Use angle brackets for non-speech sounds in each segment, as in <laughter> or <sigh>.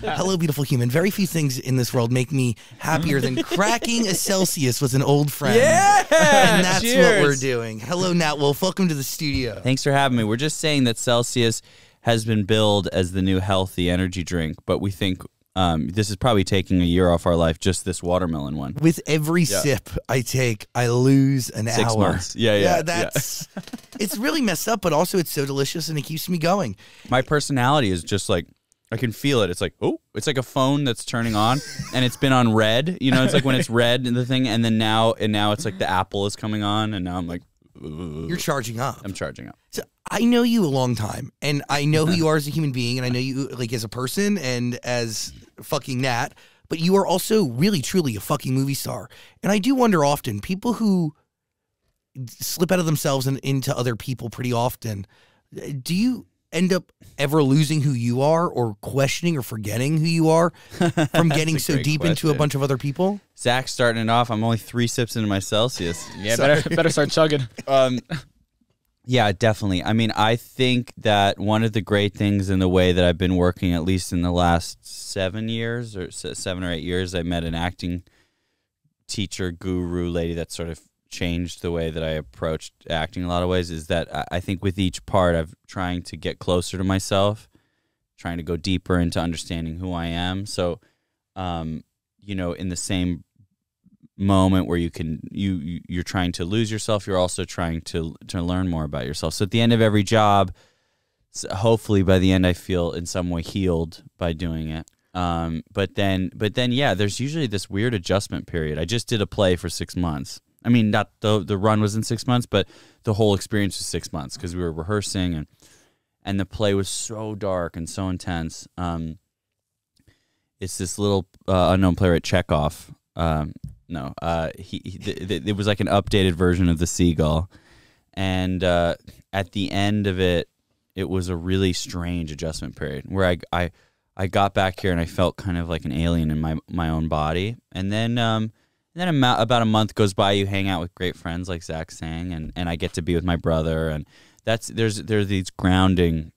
Hello, beautiful human. Very few things in this world make me happier than <laughs> cracking a Celsius with an old friend. Yeah, And that's what we're doing. Hello, Nat Wolff. Welcome to the studio. Thanks for having me. We're just saying that Celsius has been billed as the new healthy energy drink, but we think um, this is probably taking a year off our life. Just this watermelon one. With every sip I take, I lose an Six hour. months. Yeah, yeah, yeah. that's it's really messed up, but also it's so delicious and it keeps me going. My personality is just like I can feel it. It's like oh, it's like a phone that's turning on, and it's been on red. You know, it's like when it's <laughs> red in the thing, and then now and now it's like the Apple is coming on, and now I'm like, "Ugh." You're charging up. I'm charging up. So I know you a long time, and I know who <laughs> you are as a human being, and I know you like as a person and as fucking Nat. But you are also really, truly a fucking movie star. And I do wonder often people who slip out of themselves and into other people pretty often. Do you end up ever losing who you are, or questioning or forgetting who you are <laughs> from getting so great deep into a bunch of other people? Zach's starting it off. I'm only three sips into my Celsius. Yeah, better better start chugging. <laughs> Um, yeah, definitely. I mean, I think that one of the great things in the way that I've been working, at least in the last seven years or seven or eight years, I met an acting teacher, guru lady that sort of changed the way that I approached acting in a lot of ways. Is that I- I think with each part, I'm trying to get closer to myself, trying to go deeper into understanding who I am. So, um, you know, in the same moment where you can you you- you're trying to lose yourself you're also trying to to learn more about yourself so at the end of every job hopefully by the end i feel in some way healed by doing it um but then but then yeah there's usually this weird adjustment period i just did a play for 6 months i mean not the the run was in 6 months but the whole experience was 6 months cuz we were rehearsing and and the play was so dark and so intense um it's this little uh, unknown playwright Chekhov. Um, no, uh, he, he th- th- it was like an updated version of the seagull, and uh, at the end of it, it was a really strange adjustment period where I, I I got back here and I felt kind of like an alien in my my own body, and then um, then a about a month goes by, you hang out with great friends like Zach Sang, and, and I get to be with my brother, and that's there's there's these grounding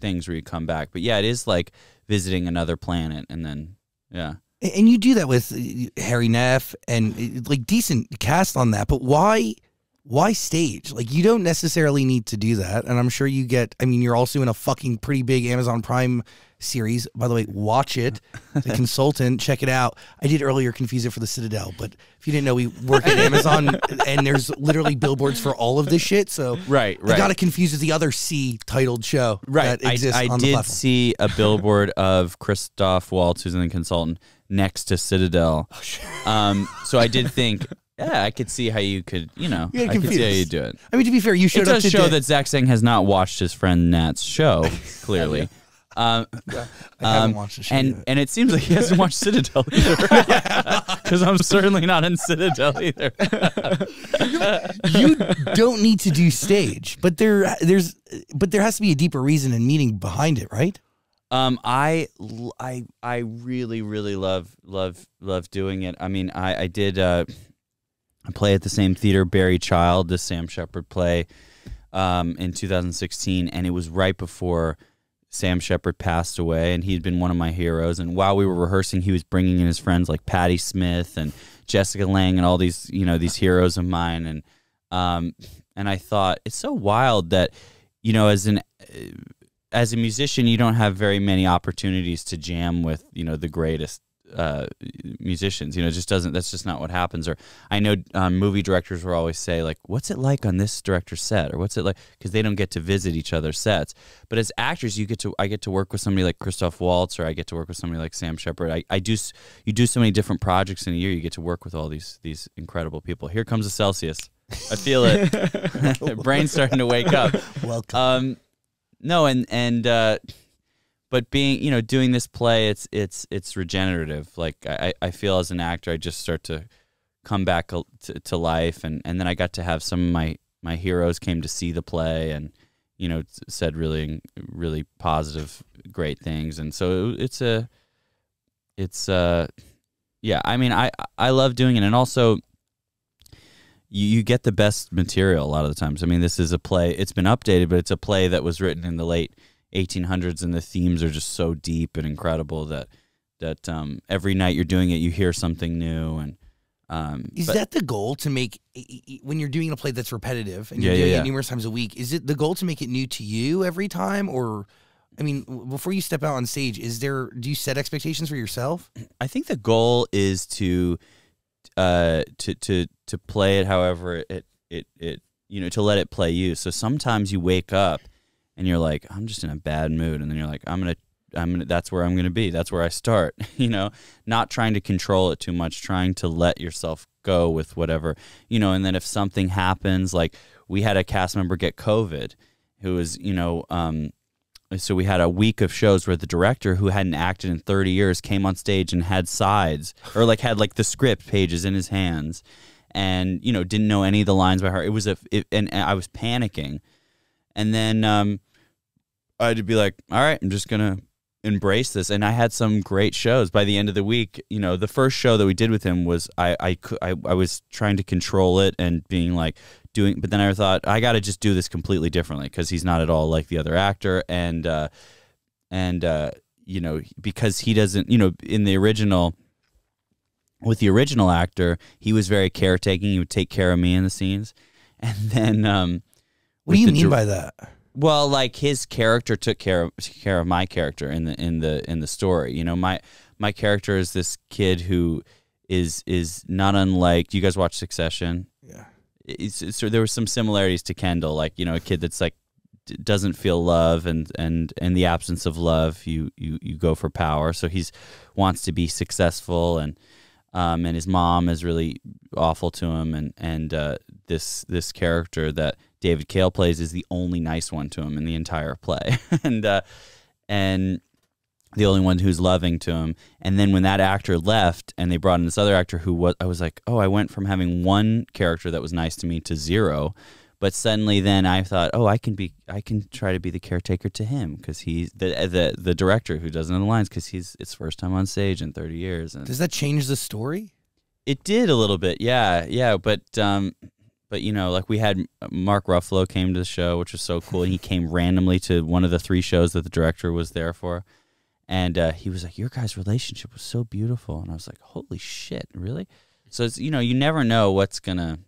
things where you come back, but yeah, it is like visiting another planet, and then yeah. And you do that with uh, Hari Nef and uh, like decent cast on that, but why why stage? Like you don't necessarily need to do that. And I'm sure you get I mean you're also in a fucking pretty big Amazon Prime series. By the way, watch it. The <laughs> consultant, check it out. I did earlier confuse it for the Citadel, but if you didn't know we work at Amazon <laughs> and there's literally billboards for all of this shit, so Right, I got it confused with the other C titled show that I, exists I did see a billboard of Christoph Waltz, who's in the consultant, next to Citadel. Oh, um, so I did <laughs> think, yeah, I could see how you could, you know, You I could see how you do it. I mean to be fair, you showed It up does to show that Zach Sang has not watched his friend Nat's show, clearly. Um, <laughs> I haven't um, watched the show and yet. and it seems like he hasn't watched <laughs> Citadel either, <laughs> because I'm certainly not in Citadel either. you don't need to do stage, but there there's but there has to be a deeper reason and meaning behind it, right? Um, I, I, I really, really love, love, love doing it. I mean, I, I did, uh, I play at the same theater, Buried Child, the Sam Shepard play, um, in 2016, and it was right before Sam Shepard passed away, and he'd been one of my heroes. And while we were rehearsing, he was bringing in his friends like Patti Smith and Jessica Lange and all these, you know, these heroes of mine. And, um, and I thought it's so wild that, you know, as an as a musician, you don't have very many opportunities to jam with you know the greatest uh, musicians. You know, it just doesn't. That's just not what happens. Or I know um, movie directors will always say like, "What's it like on this director's set?" or "What's it like?" Because they don't get to visit each other's sets. But as actors, you get to. I get to work with somebody like Christoph Waltz, or I get to work with somebody like Sam Shepard. I, I do. You do so many different projects in a year. You get to work with all these these incredible people. Here comes a Celsius. I feel it. <laughs> <laughs> Brain's starting to wake up. Welcome. Um, no, and and uh, but being you know doing this play, it's it's it's regenerative. Like I I feel as an actor, I just start to come back to, to life, and and then I got to have some of my my heroes came to see the play, and you know said really really positive, great things, and so it's a it's uh yeah. I mean, I I love doing it, and also you, you get the best material a lot of the times. I mean, this is a play. It's been updated, but it's a play that was written in the late 1800s, and the themes are just so deep and incredible that that um, every night you're doing it, you hear something new, and um, Is but- that the goal to make when you're doing a play that's repetitive and you're yeah, doing yeah. it numerous times a week? Is it the goal to make it new to you every time, or I mean, before you step out on stage, is there do you set expectations for yourself? I think the goal is to uh to to to play it however it it it you know to let it play you. So sometimes you wake up and you're like I'm just in a bad mood and then you're like I'm to I'm gonna, that's where I'm going to be. That's where I start, <laughs> you know, not trying to control it too much, trying to let yourself go with whatever, you know, and then if something happens like we had a cast member get covid who was, you know, um so we had a week of shows where the director who hadn't acted in 30 years came on stage and had sides or like had like the script pages in his hands and you know didn't know any of the lines by heart. It was a it, and, and i was panicking. And then um i had to be like all right i'm just gonna embrace this. And i had some great shows. By the end of the week you know the first show that we did with him was i i i, I was trying to control it and being like doing but then i thought i got to just do this completely differently because he's not at all like the other actor. And uh and uh you know because he doesn't you know in the original with the original actor he was very caretaking. He would take care of me in the scenes. <laughs> And then um What do you mean by that? Well, like his character took care of care of my character in the in the in the story. You know, my my character is this kid who is is not unlike. You guys watch Succession? Yeah. It's, it's- so there were some similarities to Kendall, like you know, a kid that's like d- doesn't feel love, and and in the absence of love, you you you go for power. So he's wants to be successful, and um, and his mom is really awful to him, and and uh, this this character that David Cale plays is the only nice one to him in the entire play, <laughs> and uh, and the only one who's loving to him. And then when that actor left, and they brought in this other actor who was, I was like, oh, I went from having one character that was nice to me to zero. But suddenly, then I thought, oh, I can be, I can try to be the caretaker to him because he's the the the director who doesn't know the lines because he's it's first time on stage in thirty years, and Does that change the story? it did a little bit, yeah, yeah. But um, but you know, like we had Mark Ruffalo came to the show, which was so cool. And he came randomly to one of the three shows that the director was there for, and uh, he was like, "Your guys' relationship was so beautiful," and I was like, "Holy shit, really?" So it's you know, you never know what's gonna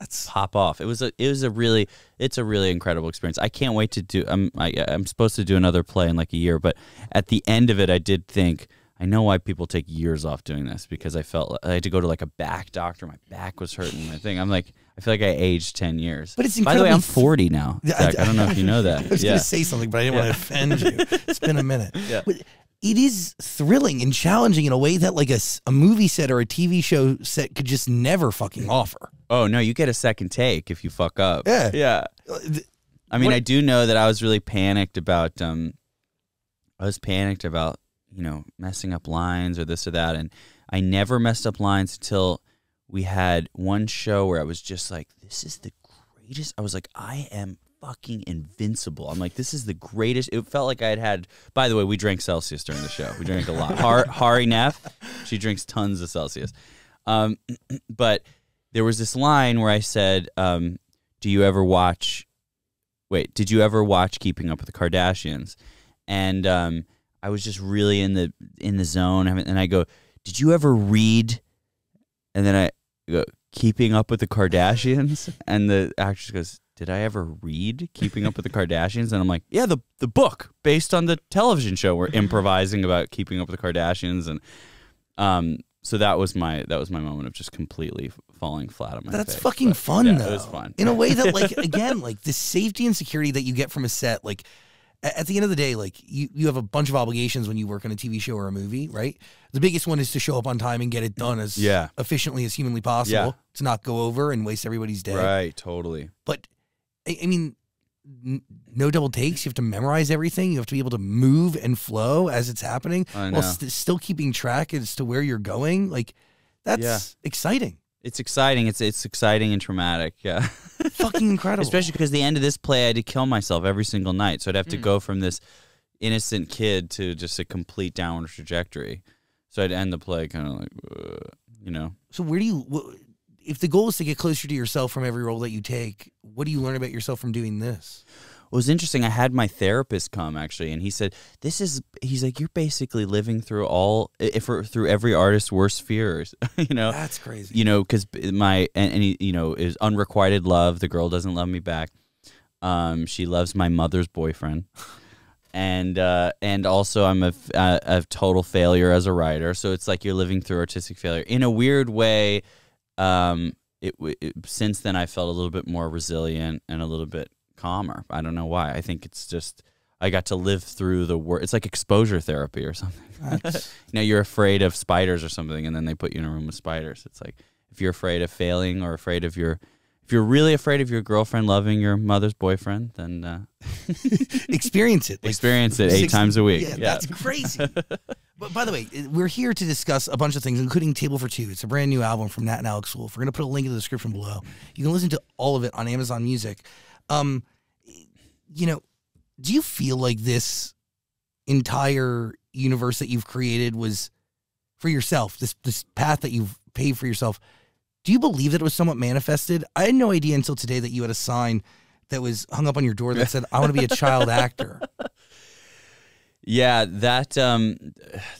That's pop off. It was a it was a really it's a really incredible experience. I can't wait to do. I'm I, I'm supposed to do another play in like a year, but at the end of it, I did think. I know why people take years off doing this because I felt I had to go to like a back doctor. My back was hurting. My thing. I'm like, I feel like I aged ten years. But it's by the way, I'm 40 now. Yeah, I- Zach. I, don't know if you know <laughs> that. I was yeah. going to say something, but I didn't want to offend you. It's been a minute. <laughs> Yeah. But it is thrilling and challenging in a way that like a, a movie set or a TV show set could just never fucking offer. Oh no, you get a second take if you fuck up. Yeah. Yeah. Uh, I mean, What- I do know that I was really panicked about. Um, I was panicked about you know messing up lines or this or that, and I never messed up lines until we had one show where I was just like, "This is the greatest." I was like, "I am fucking invincible." I'm like, "This is the greatest." It felt like I had had. By the way, we drank Celsius during the show. We drank a lot. Har- <laughs> Hari Nef, she drinks tons of Celsius. Um, <clears throat> but there was this line where I said, um, "Do you ever watch?" Wait, did you ever watch Keeping Up with the Kardashians? And um, I was just really in the in the zone, and I go, "Did you ever read?" And then I go, "Keeping Up with the Kardashians," and the actress goes, "Did I ever read Keeping Up with the Kardashians?" And I'm like, "Yeah, the the book based on the television show. We're improvising about Keeping Up with the Kardashians," and um, so that was my that was my moment of just completely falling flat on my That's face. fucking But, fun yeah, though. It was fun In a way that <laughs> like again, like the safety and security that you get from a set, like at the end of the day, like you, you have a bunch of obligations when you work on a TV show or a movie, right? The biggest one is to show up on time and get it done as Yeah. efficiently as humanly possible Yeah. to not go over and waste everybody's day. Right, totally. But I, I mean, n- no double takes. You have to memorize everything. You have to be able to move and flow as it's happening while st- still keeping track as to where you're going. Like that's Yeah. exciting. It's exciting. It's it's exciting and traumatic. Yeah. <laughs> Fucking incredible. Especially because the end of this play, I had to kill myself every single night. So I'd have to Mm. go from this innocent kid to just a complete downward trajectory. So I'd end the play kind of like, uh, you know. So where do you if the goal is to get closer to yourself from every role that you take, what do you learn about yourself from doing this? It was interesting. I had my therapist come actually, and he said, "This is." He's like, "You're basically living through all, if through every artist's worst fears." <laughs> you know, That's crazy. you know, because my and, and he, you know is unrequited love. The girl doesn't love me back. Um, she loves my mother's boyfriend, and uh, and also I'm a a total failure as a writer. So it's like you're living through artistic failure in a weird way. Um, it, it since then I felt a little bit more resilient and a little bit calmer. I don't know why. I think it's just I got to live through the work. It's like exposure therapy or <laughs> something. You know, you're afraid of spiders or something, and then they put you in a room with spiders. It's like if you're afraid of failing or afraid of your, if you're really afraid of your girlfriend loving your mother's boyfriend, then uh, <laughs> experience it. Like, experience it eight six- times a week. Yeah, that's crazy. <laughs> but by the way, we're here to discuss a bunch of things, including Table for Two. It's a brand new album from Nat and Alex Wolff. We're gonna put a link in the description below. You can listen to all of it on Amazon Music. Um, you know, do you feel like this entire universe that you've created was for yourself? This this path that you've paved for yourself. Do you believe that it was somewhat manifested? I had no idea until today that you had a sign that was hung up on your door that said, "I want to be a <laughs> child actor." Yeah, that um,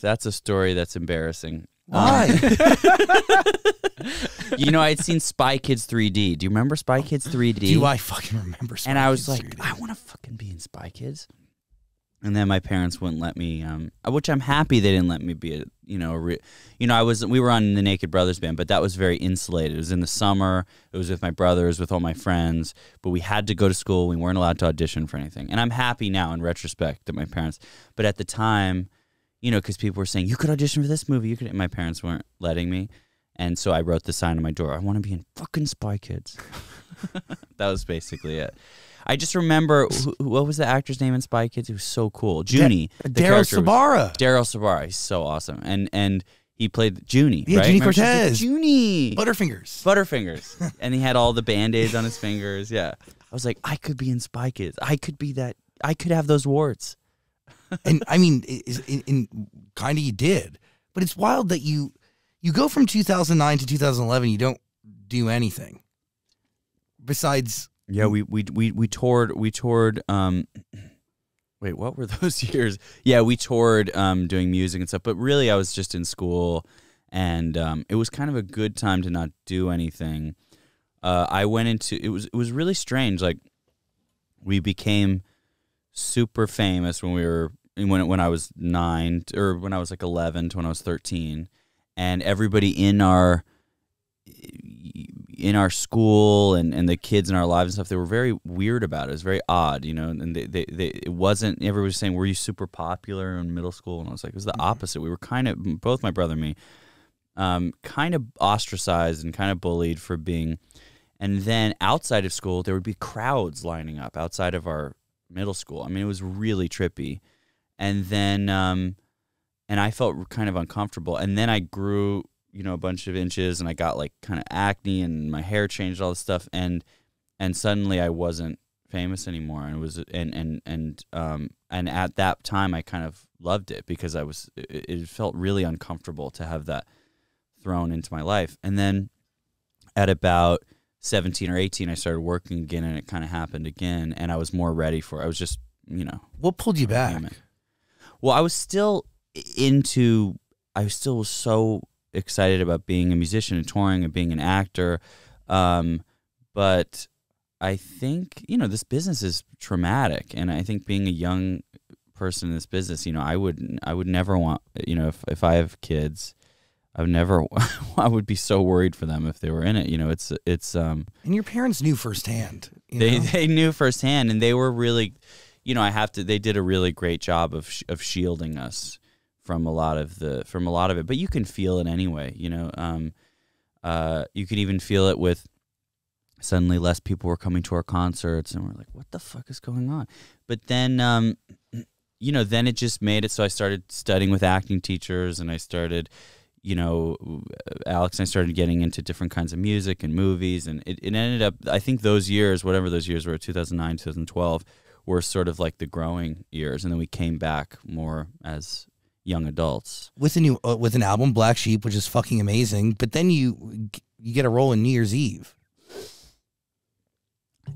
that's a story that's embarrassing. Why? <laughs> You know, I'd seen Spy Kids 3D. Do you remember Spy Kids 3D? Do I fucking remember? Spy and I was Kids like, 3D? I want to fucking be in Spy Kids. And then my parents wouldn't let me, um, which I'm happy they didn't let me be a, you know, a re- you know, I was, we were on the Naked Brothers band, but that was very insulated. It was in the summer. It was with my brothers, with all my friends, but we had to go to school. We weren't allowed to audition for anything. And I'm happy now in retrospect that my parents, but at the time, you know, because people were saying you could audition for this movie, you could. And my parents weren't letting me, and so I wrote the sign on my door. I want to be in fucking Spy Kids. <laughs> that was basically it. I just remember who, what was the actor's name in Spy Kids? He was so cool. Junie. Daryl Sabara. Daryl Sabara. He's so awesome, and and he played Junie. Yeah, right? Junie Remember Cortez. Junie. Butterfingers. Butterfingers, <laughs> and he had all the band aids on his fingers. Yeah, I was like, I could be in Spy Kids. I could be that. I could have those warts. And I mean, in, in kind of you did, but it's wild that you you go from 2009 to 2011. You don't do anything besides. Yeah, we we we we toured we toured um wait, what were <laughs> those years? Yeah, we toured um doing music and stuff, but really I was just in school and um it was kind of a good time to not do anything. Uh I went into it was it was really strange like we became super famous when we were when when I was 9 or when I was like 11 to when I was 13 and everybody in our in our school and, and the kids in our lives and stuff, they were very weird about it. It was very odd, you know. And they, they, they it wasn't. Everybody was saying, "Were you super popular in middle school?" And I was like, "It was the opposite. We were kind of both my brother and me, um, kind of ostracized and kind of bullied for being." And then outside of school, there would be crowds lining up outside of our middle school. I mean, it was really trippy. And then, um, and I felt kind of uncomfortable. And then I grew you know a bunch of inches and I got like kind of acne and my hair changed all this stuff and and suddenly I wasn't famous anymore and it was and and and um and at that time I kind of loved it because I was it, it felt really uncomfortable to have that thrown into my life and then at about 17 or 18 I started working again and it kind of happened again and I was more ready for it. I was just you know What pulled you back? Well, I was still into. I still was so excited about being a musician and touring and being an actor, um, but I think you know this business is traumatic, and I think being a young person in this business, you know, I would I would never want you know if if I have kids. I would never. <laughs> I would be so worried for them if they were in it. You know, it's it's um. And your parents knew firsthand. You They know? they knew firsthand, and they were really, you know, I have to. They did a really great job of sh- of shielding us from a lot of the from a lot of it. But you can feel it anyway. You know, um, uh, you can even feel it with suddenly less people were coming to our concerts, and we're like, what the fuck is going on? But then, um, you know, then it just made it so I started studying with acting teachers, and I started you know, Alex and I started getting into different kinds of music and movies, and it, it ended up. I think those years, whatever those years were, 2009, 2012, were sort of like the growing years, and then we came back more as young adults. with a new uh, with an album, Black Sheep, which is fucking amazing. But then you you get a role in New Year's Eve.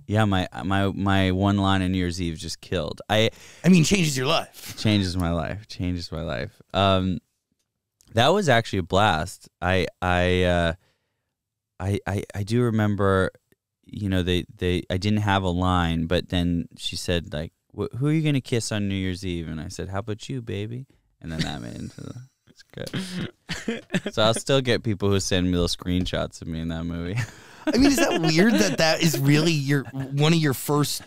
Yeah, my my my one line in New Year's Eve just killed. I I mean, changes your life. <laughs> changes my life. Changes my life. Um, that was actually a blast. I I uh, I I I do remember. You know, they they I didn't have a line, but then she said like, "Who are you gonna kiss on New Year's Eve?" And I said, "How about you, baby?" And then that made into the. It's good. so I'll still get people who send me little screenshots of me in that movie. I mean, is that weird that that is really your one of your first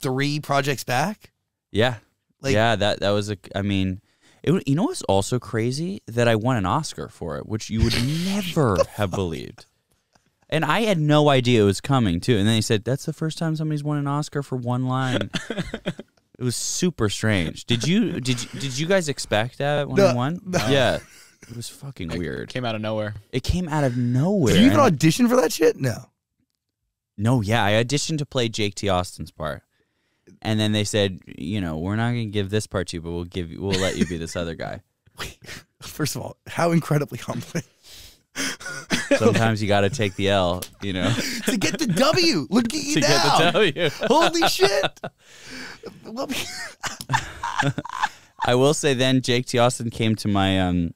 three projects back? Yeah. Like- yeah, that that was a. I mean, it. You know what's also crazy that I won an Oscar for it, which you would <laughs> never have believed. And I had no idea it was coming too. And then they said that's the first time somebody's won an Oscar for one line. <laughs> it was super strange. Did you did you, did you guys expect that when I No, won? no. Yeah, it was fucking weird. Came out of nowhere. It came out of nowhere. Did you even and- audition for that shit? No. No, yeah, I auditioned to play Jake T. Austin's part, and then they said, you know, we're not going to give this part to you, but we'll give you, we'll let you be this other guy. <laughs> First of all, how incredibly humbling Sometimes you got to take the L, you know, <laughs> to get the W. Look at you to now. get the W. Holy shit! <laughs> <laughs> I will say, then Jake T. Austin came to my um,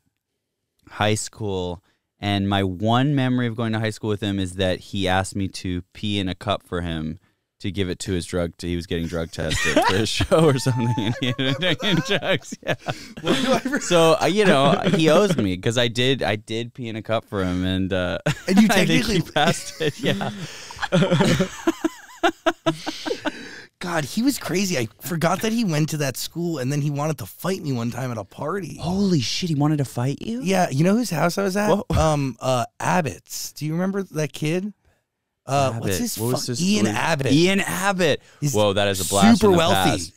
high school, and my one memory of going to high school with him is that he asked me to pee in a cup for him. To give it to his drug, To, he was getting drug tested for his <laughs> show or something, and he ended up taking drugs. Yeah. do So uh, you know he owes me because I did I did pee in a cup for him and uh, And you <laughs> technically- he passed it. Yeah, <laughs> God, he was crazy. I forgot that he went to that school and then he wanted to fight me one time at a party. holy shit! He wanted to fight you. Yeah, you know whose house I was at? Whoa. Um, uh, Abbott's. Do you remember that kid? Uh, what's Abbott. his What was fuck? his- Ian Abbott. Ian Abbott. He's Whoa, that is a blast. super from the wealthy. past.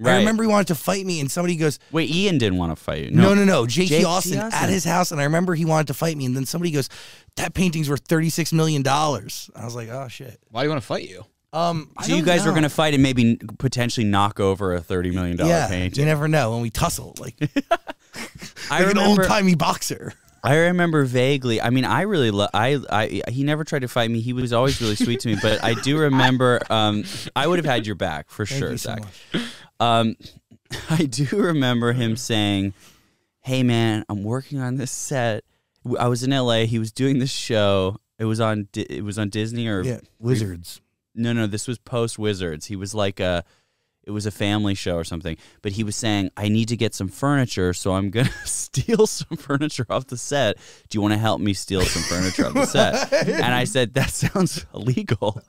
Right. I remember he wanted to fight me, and somebody goes, Wait, Ian didn't want to fight you. "No, no, no, J.T. J.T. Austin, Austin. at his house." And I remember he wanted to fight me, and then somebody goes, "That painting's worth thirty six million dollars." I was like, "Oh shit." Why do you want to fight you? Um, So you don't guys were gonna fight and maybe potentially knock over a thirty million dollar yeah, painting. you never know when we tussle like, <laughs> I like an old timey boxer. I remember vaguely. I mean, I really, lo- I, I, he never tried to fight me. He was always really sweet to me. But I do remember, um, I would have had your back for Thank sure, so Zach. much. Um, <laughs> I do remember him saying, "Hey, man, I'm working on this set. I was in L.A. He was doing this show. It was on, it was on Disney or Yeah, wizards. no, no. This was post Wizards. He was like a, it was a family show or something. But he was saying, I need to get some furniture, so I'm gonna <laughs> steal some furniture off the set. Do you want to help me steal some furniture off the set? <laughs> And I said, that sounds illegal,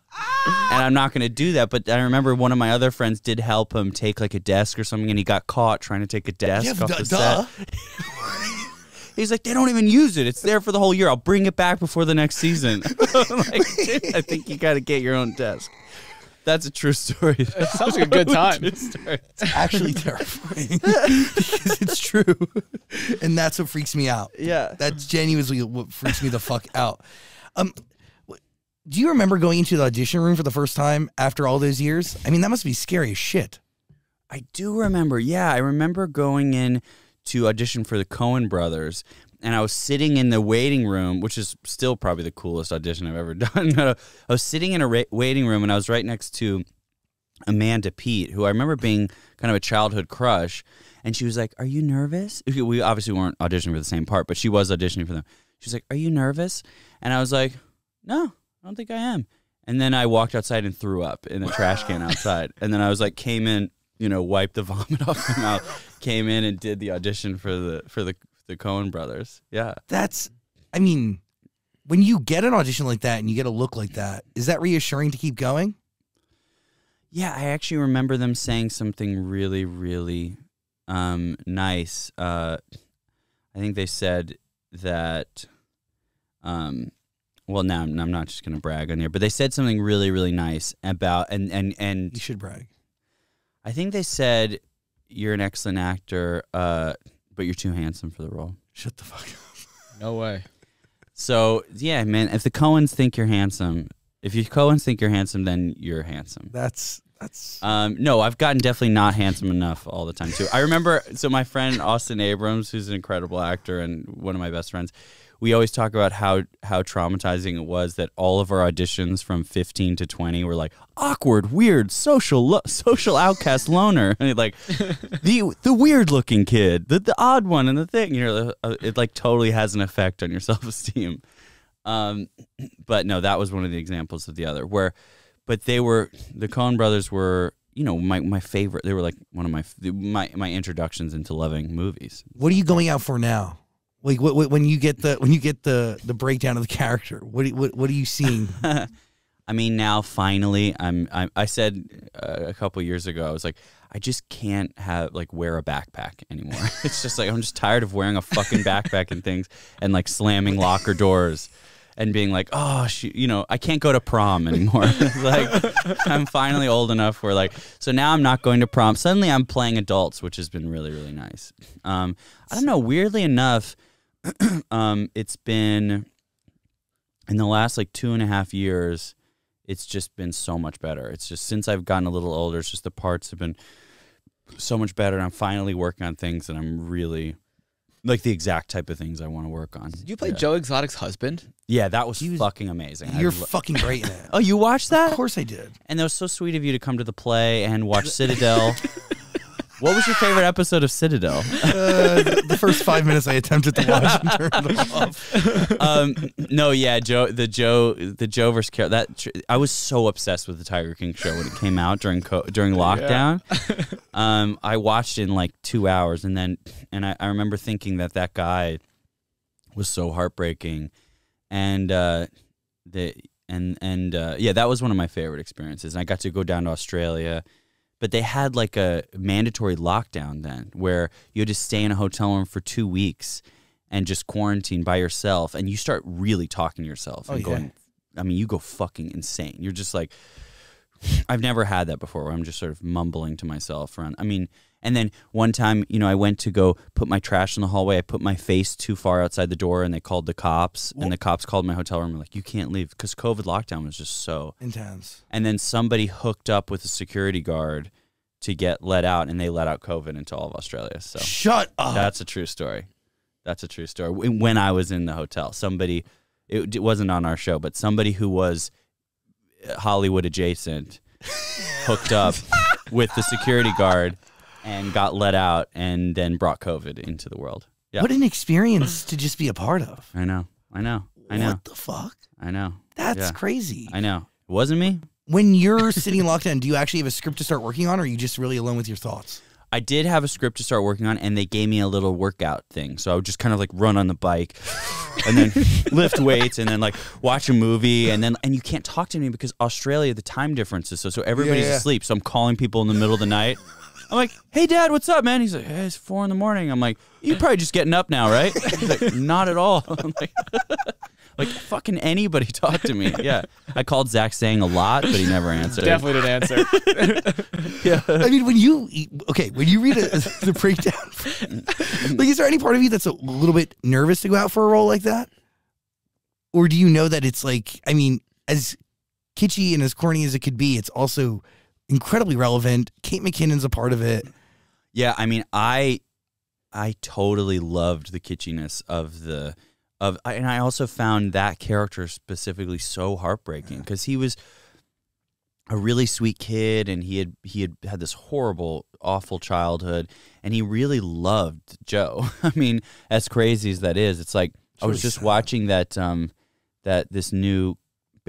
and I'm not gonna do that. But I remember one of my other friends did help him take like a desk or something, and he got caught trying to take a desk Yeah, off the duh. set. <laughs> He's like, they don't even use it. It's there for the whole year. I'll bring it back before the next season. I'm like, "Dude, I think you got to get your own desk. That's a true story. It sounds like a good <laughs> time. True story. actually terrifying <laughs> because it's true, and that's what freaks me out. Yeah. That's genuinely what freaks me the fuck out. Um, do you remember going into the audition room for the first time after all those years? I mean, that must be scary as shit. I do remember. Yeah, I remember going in to audition for the Coen brothers. And I was sitting in the waiting room, which is still probably the coolest audition I've ever <laughs> done. I was sitting in a ra- waiting room, and I was right next to Amanda Peet, who I remember being kind of a childhood crush. And she was like, Are you nervous? We obviously weren't auditioning for the same part, but she was auditioning for them. She was like, Are you nervous? And I was like, No, I don't think I am. And then I walked outside and threw up in the trash can <laughs> outside. And then I was like, came in, you know, wiped the <laughs> vomit off my mouth, came in and did the audition for the for the the Coen brothers. Yeah. That's, I mean, when you get an audition like that and you get a look like that, is that reassuring to keep going? Yeah, I actually remember them saying something really, really um, nice. Uh, I think they said that. Um, well, now I'm, I'm not just gonna brag on here, but they said something really, really nice about and and and You should brag. I think they said you're an excellent actor, uh, but you're too handsome for the role. Shut the fuck up. No way. So yeah, man, if the Coens think you're handsome, if you Coens think you're handsome, then you're handsome. That's that's. Um, no, I've gotten definitely not handsome enough all the time too. I remember, so my friend Austin Abrams, who's an incredible actor and one of my best friends, we always talk about how how traumatizing it was that all of our auditions from 15 to 20 were like awkward, weird, social social outcast loner, and <laughs> like the the weird looking kid, the the odd one, and the thing. You know, uh, it like totally has an effect on your <laughs> self esteem. Um, but no, that was one of the examples of the other where, but they were the Coen brothers were you know my my favorite. They were like one of my my my introductions into loving movies. What are you going out for now? Like what, what, when you get the when you get the the breakdown of the character, what do what what are you seeing? <laughs> I mean, now finally, I'm. I'm I said uh, a couple years ago, I was like, I just can't have like wear a backpack anymore. <laughs> it's just like I'm just tired of wearing a fucking backpack and things, and like slamming locker doors, and being like, oh, you know, I can't go to prom anymore. <laughs> like I'm finally old enough where like, so now I'm not going to prom. Suddenly, I'm playing adults, which has been really really nice. Um, I don't know. Weirdly enough, <clears throat> um, it's been in the last like two and a half years it's just been so much better. It's just since I've gotten a little older, it's just the parts have been so much better. And I'm finally working on things that I'm really like the exact type of things I want to work on. Did you play yeah. Joe Exotic's husband? Yeah, that was, was- fucking amazing. You're lo- fucking great in it. <laughs> oh, you watched that? Of course I did. And that was so sweet of you to come to the play and watch Citadel. <laughs> what was your favorite episode of Citadel? <laughs> Uh, the first five minutes I attempted to watch and turned it off. <laughs> um, no, yeah, Joe, the Joe, the Joe versus Carole. That tr- I was so obsessed with the Tiger King show when it came out during co- during lockdown. <laughs> um, I watched it in like two hours, and then and I, I remember thinking that that guy was so heartbreaking, and uh, the and and uh, yeah, that was one of my favorite experiences. And I got to go down to Australia. But they had like a mandatory lockdown then, where you had to stay in a hotel room for two weeks and just quarantine by yourself and you start really talking to yourself Oh, and yeah. going I mean you go fucking insane. You're just like <sighs> I've never had that before where I'm just sort of mumbling to myself around I mean and then one time, you know, I went to go put my trash in the hallway. I put my face too far outside the door and they called the cops and the cops called my hotel room and were like you can't leave cuz COVID lockdown was just so Intense. and then somebody hooked up with a security guard to get let out and they let out COVID into all of Australia. So Shut up. that's a true story. That's a true story. When when I was in the hotel, somebody, it, it wasn't on our show, but somebody who was Hollywood adjacent <laughs> hooked up with the security guard and got let out and then brought COVID into the world. Yeah. What an experience to just be a part of. I know. I know. I know. What the fuck? I know. That's Yeah. crazy. I know. It wasn't me. when you're sitting in lockdown, do you actually have a script to start working on, or are you just really alone with your thoughts? I did have a script to start working on, and they gave me a little workout thing. So I would just kind of like run on the bike, and then <laughs> lift weights, and then like watch a movie, and then and you can't talk to me because Australia the time difference is so so everybody's yeah. asleep. So I'm calling people in the middle of the night. I'm like, "Hey, Dad, what's up, man?" He's like, "Hey, it's four in the morning." I'm like, you're probably just getting up now, right?" He's like, "Not at all." <laughs> I'm like, like fucking anybody <laughs> talk to me. Yeah, I called Zach Sang a lot, but he never answered. Definitely didn't answer. <laughs> Yeah. I mean, when you okay, when you read a, the breakdown, like, is there any part of you that's a little bit nervous to go out for a role like that, or do you know that it's like, I mean, as kitschy and as corny as it could be, it's also incredibly relevant. Kate McKinnon's a part of it. Yeah, I mean, I I totally loved the kitschiness of the of and I also found that character specifically so heartbreaking because he was a really sweet kid and he had he had had this horrible awful childhood and he really loved Joe. <laughs> I mean, as crazy as that is, it's like I was just watching that um that this new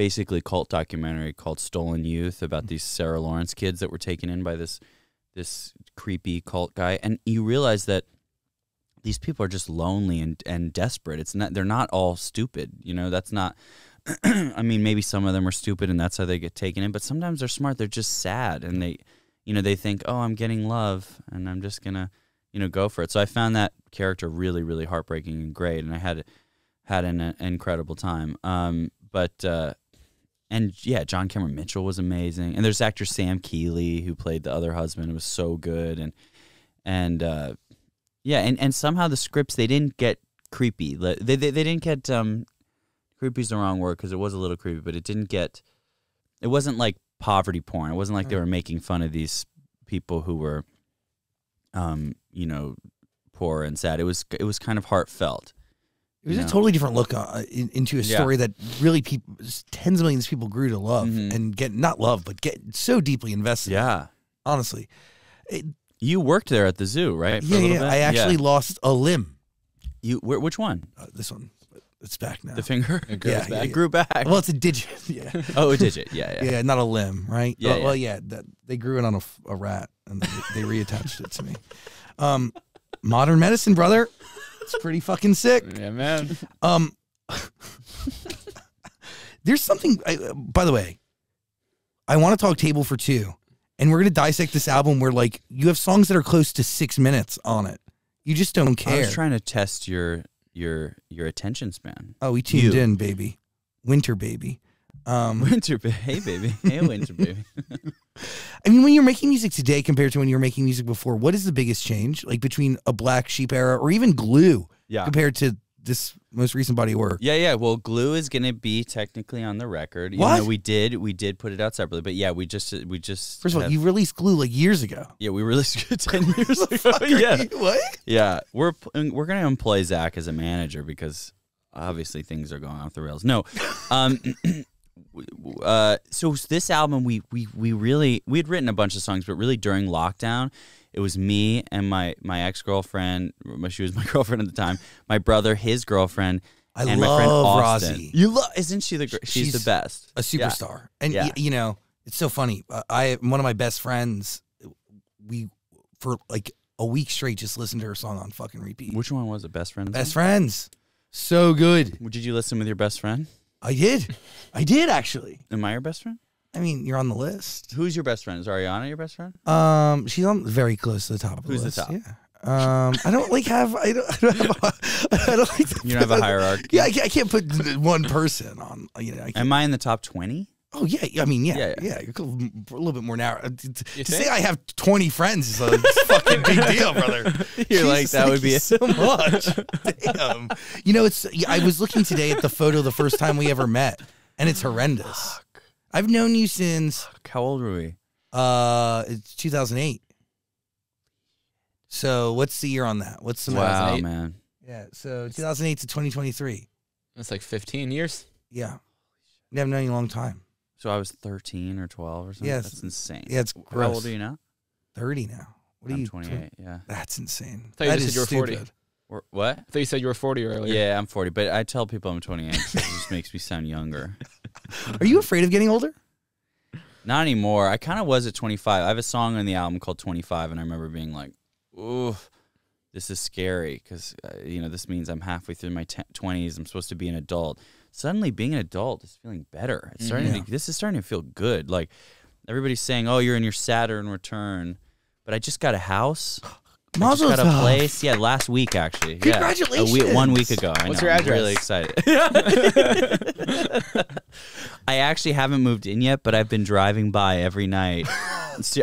basically cult documentary called Stolen Youth about these Sarah Lawrence kids that were taken in by this this creepy cult guy. And you realize that these people are just lonely and, and desperate. It's not they're not all stupid you know? That's not <clears throat> i mean maybe some of them are stupid and that's how they get taken in but sometimes they're smart. They're just sad and they you know they think oh i'm getting love and i'm just gonna you know go for it. So i found that character really really heartbreaking and great and i had had an, uh, incredible time. Um but uh and yeah, John Cameron Mitchell was amazing, and there's actor Sam Keeley who played the other husband. It was so good, and and uh, yeah, and, and somehow the scripts they didn't get creepy. They they, they didn't get um, is the wrong word because it was a little creepy, but it didn't get. It wasn't like poverty porn. It wasn't like they were making fun of these people who were, um, you know, poor and sad. It was it was kind of heartfelt, It was you a totally different look uh, in, into a Yeah. story that really people, tens of millions of people grew to love Mhm. and get not love, but get so deeply invested. Yeah. honestly, You worked there at the zoo, right? yeah, yeah. bit? I actually Yeah. lost a limb. You where, which one? Uh, this one, it's back now. The finger? It grows Yeah, back. It grew back. well, it's a digit. <laughs> Yeah, <laughs> oh, a digit. Yeah, yeah. yeah, not a limb, right? Yeah, Well, well, yeah. That, they grew it on a rat and they, they reattached it to me. Um, modern medicine, brother. It's pretty fucking sick. Yeah, man. Um, there's something. I, uh, by the way, I want to talk table for two, and we're gonna dissect this album where like you have songs that are close to six minutes on it. You just don't care. I care. was trying to test your your your attention span. oh, we tuned You. in, baby. Winter baby. Um, <laughs> Winter, ba- hey baby, hey <laughs> winter baby. I mean, when you're making music today compared to when you were making music before, what is the biggest change? Like between a Black Sheep era or even Glue Yeah, compared to this most recent body of work? yeah, yeah. Well, glue is gonna be technically on the record. Even What? though we did we did put it out separately, but yeah, we just we just First of all, have- you released Glue like years ago. yeah we released it <laughs> ten years ago. Yeah, you- what? yeah. We're we're gonna employ Zach as a manager because obviously things are going off the rails. No, um, <clears throat> uh, so this album we we we really we had written a bunch of songs, but really during lockdown, it was me and my my ex girlfriend. She was <laughs> my girlfriend at the time. My brother, his girlfriend, I and love my friend Austin. Rosie. You love, isn't she the? She's, She's the best. a Yeah. superstar. And Yeah. y- you know, it's so funny. Uh, I one of my best friends, we for like a week straight just listened to her song on fucking repeat. Which one was it? Best friends. Best friends, so good. Did you listen with your best friend? I did, I did actually. Am I your best friend? I mean, you're on the list. Who's your best friend? Is Ariana your best friend? Um, she's on very close to the top of the Who's the list. top? Yeah. Um, I don't like have I don't, I don't have a, <laughs> I don't like to You don't have a hierarchy. Yeah, I can't, I can't put one person on. You know, I can't, Am I in the top twenty? Oh yeah, I mean yeah, Yeah, yeah, yeah. a little a little bit more narrow. Uh, To, to- You to think? say I have twenty friends is a fucking big <laughs> deal, brother. You're like that would be so <laughs> much. Damn. You know, it's. I was looking today at the photo the first time we ever met, and it's horrendous. I've known you since How old were we? uh, it's 2008. So what's the year on that? What's the Wow, 2008. man. Yeah, so 2008 to 2023. That's like 15 years. Yeah, haven't known you a long time. So I was 13 or 12 or something. Yeah, That's insane. Yeah, it's How gross. old are you now? 30 now. What are I'm you? 28. Yeah. That's insane. thought you That just is said you were 40. stupid. Or, what? I thought you said you were 40 earlier. Yeah, I'm 40, but I tell people I'm 28 'cause it just makes me sound younger. Are you afraid of getting older? Not anymore. I kind of was at 25. I have a song on the album called 25, and I remember being like, "Ooh, this is scary," because uh, you know this means I'm halfway through my te- 20s. I'm supposed to be an adult. Suddenly, being an adult is feeling better. It's starting Yeah. to. Mm-hmm. This is starting to feel good. Like everybody's saying, "Oh, you're in your Saturn return," but I just got a house. <gasps> I just Mazel got a place. Yeah, last week actually. Yeah. A week, one week ago. I What's know. your I'm really excited. <laughs> <laughs> I actually haven't moved in yet, but I've been driving by every night. <laughs>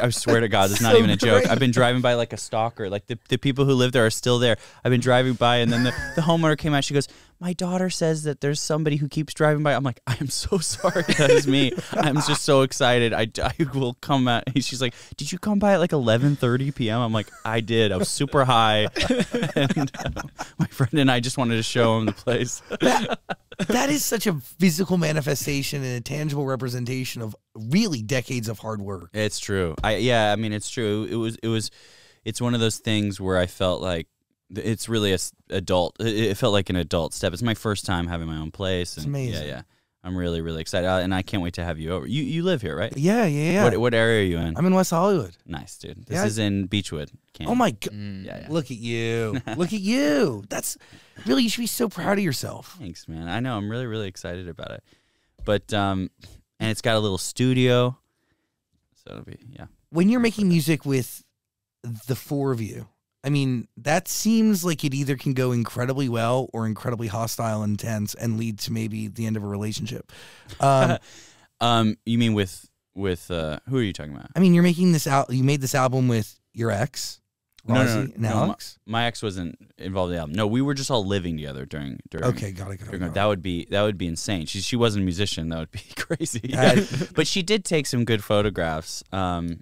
I swear to God, this is not So even a joke. great. I've been driving by like a stalker. Like the, the people who live there are still there. I've been driving by, and then the, the homeowner came out. She goes, My daughter says that there's somebody who keeps driving by. I'm like, I am so <laughs> sorry. That is me. I'm just so excited. I, I will come out. She's like, Did you come by at like 11:30 p.m.? I'm like, I did. I was super high. <laughs> and uh, my friend and I just wanted to show him the place. that is such a physical manifestation and a tangible representation of really decades of hard work. It's true. I yeah, I mean it's true. It was it was it's one of those things where I felt like th- it's really a s- adult. It, it felt like an adult step. It's my first time having my own place. And amazing. Yeah, yeah. I'm really really excited, uh, and I can't wait to have you over. You you live here, right? Yeah, yeah, yeah. What what area are you in? I'm in West Hollywood. nice, dude. This Yeah, is in Beachwood. Canyon. Oh my god. Mm. Yeah, yeah. Look at you. <laughs> Look at you. That's really you should be so proud of yourself. Thanks, man. I know. I'm really really excited about it. But um, and it's got a little studio, so it'll be yeah. When you're making music with the four of you, I mean, that seems like it either can go incredibly well or incredibly hostile and intense and lead to maybe the end of a relationship. Um, <laughs> Um, you mean with with uh, who are you talking about? I mean, you're making this out. You made this album with your ex, No, no, no, no, Alex. My ex wasn't involved in the album. No, we were just all living together during during. Okay, got it. Got it, got it. that would be that would be insane. She she wasn't a musician. That would be <laughs> crazy. <laughs> But she did take some good photographs. Um,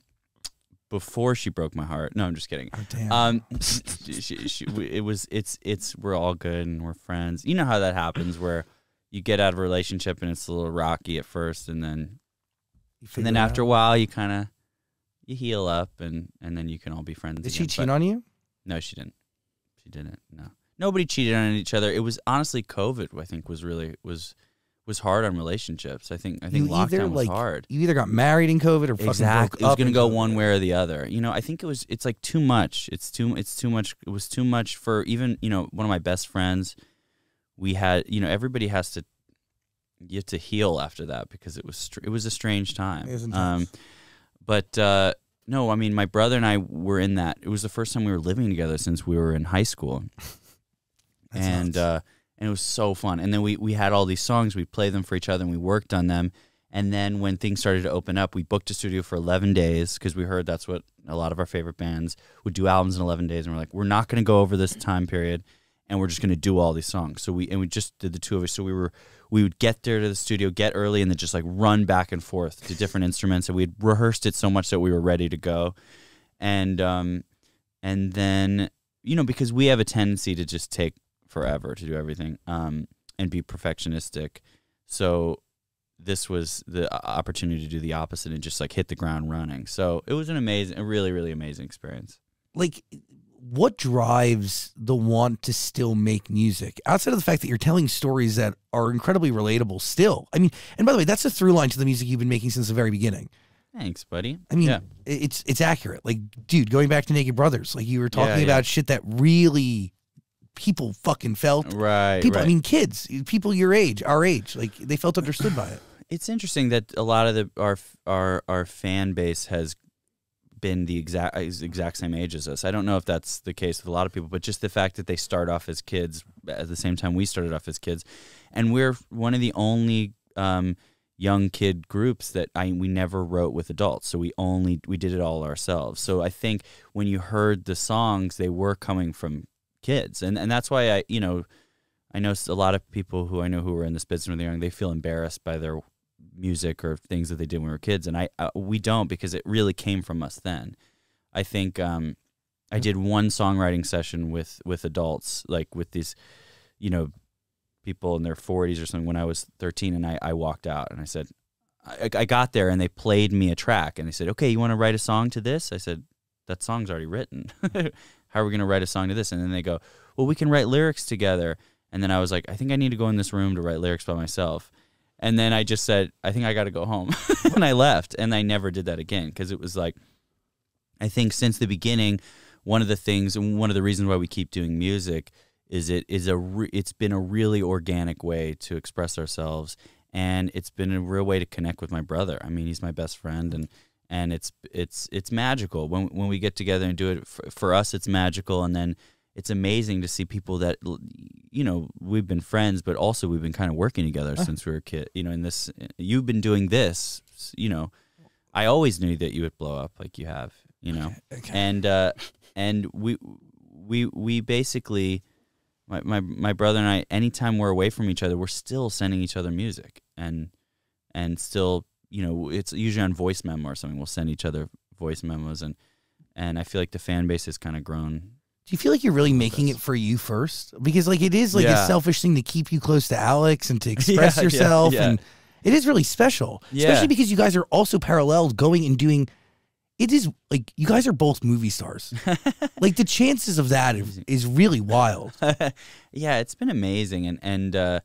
before she broke my heart. No, I'm just kidding. Oh, damn. Um, <laughs> she, she, it was it's it's we're all good and we're friends. You know how that happens where you get out of a relationship and it's a little rocky at first, and then and then after a while you kind of you heal up and and then you can all be friends. did again. she But- cheat on you? No, she didn't. She didn't. No, nobody cheated on each other. It was honestly COVID. I think was really was was hard on relationships. I think I think You either, lockdown was like, hard. You either got married in COVID or fucking Exactly. broke It was going to go one way or the other. You know, I think it was. It's like too much. It's too. It's too much. It was too much for even. You know, one of my best friends. We had. You know, everybody has to. You have to heal after that because it was. str- It was a strange time. Um, but uh, no, I mean, my brother and I were in that. It was the first time we were living together since we were in high school <laughs> and uh, and it was so fun. And then we we had all these songs. We played them for each other, and we worked on them. And then when things started to open up, we booked a studio for 11 days because we heard that's what a lot of our favorite bands would do albums in 11 days. And we're like, we're not going to go over this time period, and we're just going to do all these songs. So we and we just did the two of us. So we were we would get there to the studio, get early, and then just like run back and forth to different instruments. And we had rehearsed it so much that we were ready to go. And um, and then you know because we have a tendency to just take forever to do everything um, and be perfectionistic. So this was the opportunity to do the opposite and just like hit the ground running. So it was an amazing, a really, really amazing experience. like what drives the want to still make music outside of the fact that you're telling stories that are incredibly relatable still i mean and by the way that's a through line to the music you've been making since the very beginning Thanks, buddy. i mean yeah, it's it's accurate like dude going back to naked brothers like you were talking Yeah, about yeah. shit that really people fucking felt right. people right. i mean kids people your age our age like they felt understood by it <sighs> it's interesting that a lot of the our our our fan base has been the exact exact same age as us. I don't know if that's the case with a lot of people, but just the fact that they start off as kids at the same time we started off as kids, and we're one of the only um, young kid groups that I we never wrote with adults, so we only we did it all ourselves. So I think when you heard the songs, they were coming from kids, and and that's why I you know. I know a lot of people who I know who were in this business when they're young. They feel embarrassed by their music or things that they did when we were kids, and I uh, we don't because it really came from us then. I think um, I did one songwriting session with with adults, like with these, you know, people in their forties or something when I was thirteen, and I I walked out and I said, I, I got there and they played me a track and they said, okay, you want to write a song to this? I said, that song's already written. <laughs> How are we going to write a song to this? And then they go, well, we can write lyrics together. And then I was like, I think I need to go in this room to write lyrics by myself. And then I just said, I think I got to go home. <laughs> and I left. And I never did that again because it was like, I think since the beginning, one of the things and one of the reasons why we keep doing music is it is a re- it's been a really organic way to express ourselves and it's been a real way to connect with my brother. I mean, he's my best friend and and it's it's it's magical. When when we get together and do it for, for us it's magical. And then it's amazing to see people that you know we've been friends but also we've been kind of working together since we were a kid you know in this you've been doing this you know. I always knew that you would blow up like you have you know. Okay. and uh and we we we basically my, my my brother and I anytime we're away from each other we're still sending each other music and and still you know it's usually on voice memo or something we'll send each other voice memos and and I feel like the fan base has kind of grown Do you feel like you're really making it for you first? Because like it is like a selfish thing to keep you close to Alex and to <laughs> express Yeah, yeah, yourself, yeah. and it is really special. Yeah. Especially because you guys are also paralleled, going and doing. It is like you guys are both movie stars. <laughs> like the chances of that is, is really wild. <laughs> yeah, it's been amazing, and and uh,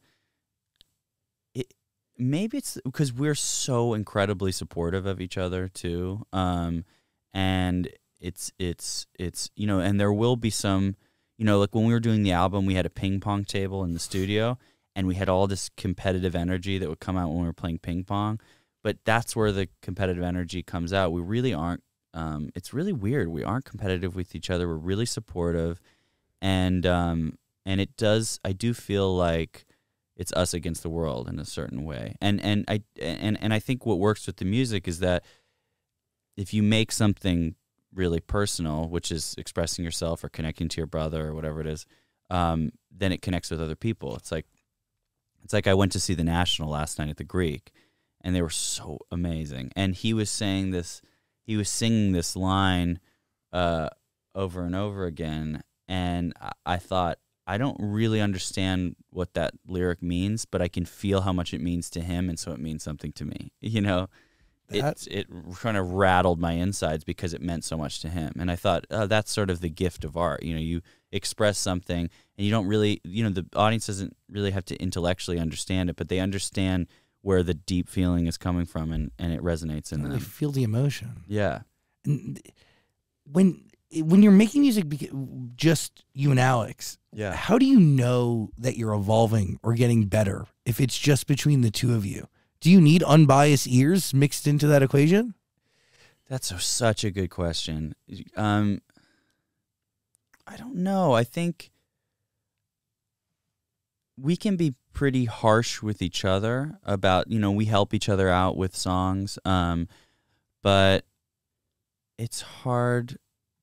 maybe it's because we're so incredibly supportive of each other too, um, and it's it's it's you know, and there will be some, you know, like when we were doing the album, we had a ping pong table in the studio, and we had all this competitive energy that would come out when we were playing ping pong, but that's where the competitive energy comes out. We really aren't. Um, it's really weird. We aren't competitive with each other. We're really supportive, and um, and it does. I do feel like it's us against the world in a certain way. And and I and and I think what works with the music is that if you make something really personal, which is expressing yourself or connecting to your brother or whatever it is, um, then it connects with other people. It's like it's like I went to see the National last night at the Greek, and they were so amazing. And he was saying this. he was singing this line uh, over and over again, and I, I thought I don't really understand what that lyric means, but I can feel how much it means to him, and so it means something to me. <laughs> You know, That- it it kind of rattled my insides because it meant so much to him, and I thought oh, that's sort of the gift of art. You know, you express something, and you don't really, you know, the audience doesn't really have to intellectually understand it, but they understand where the deep feeling is coming from, and and it resonates in They them. feel the emotion. Yeah. And when when you're making music, just you and Alex, Yeah. how do you know that you're evolving or getting better if it's just between the two of you? Do you need unbiased ears mixed into that equation? That's a, such a good question. Um, I don't know. I think we can be pretty harsh with each other about, you know, we help each other out with songs. Um, but it's hard.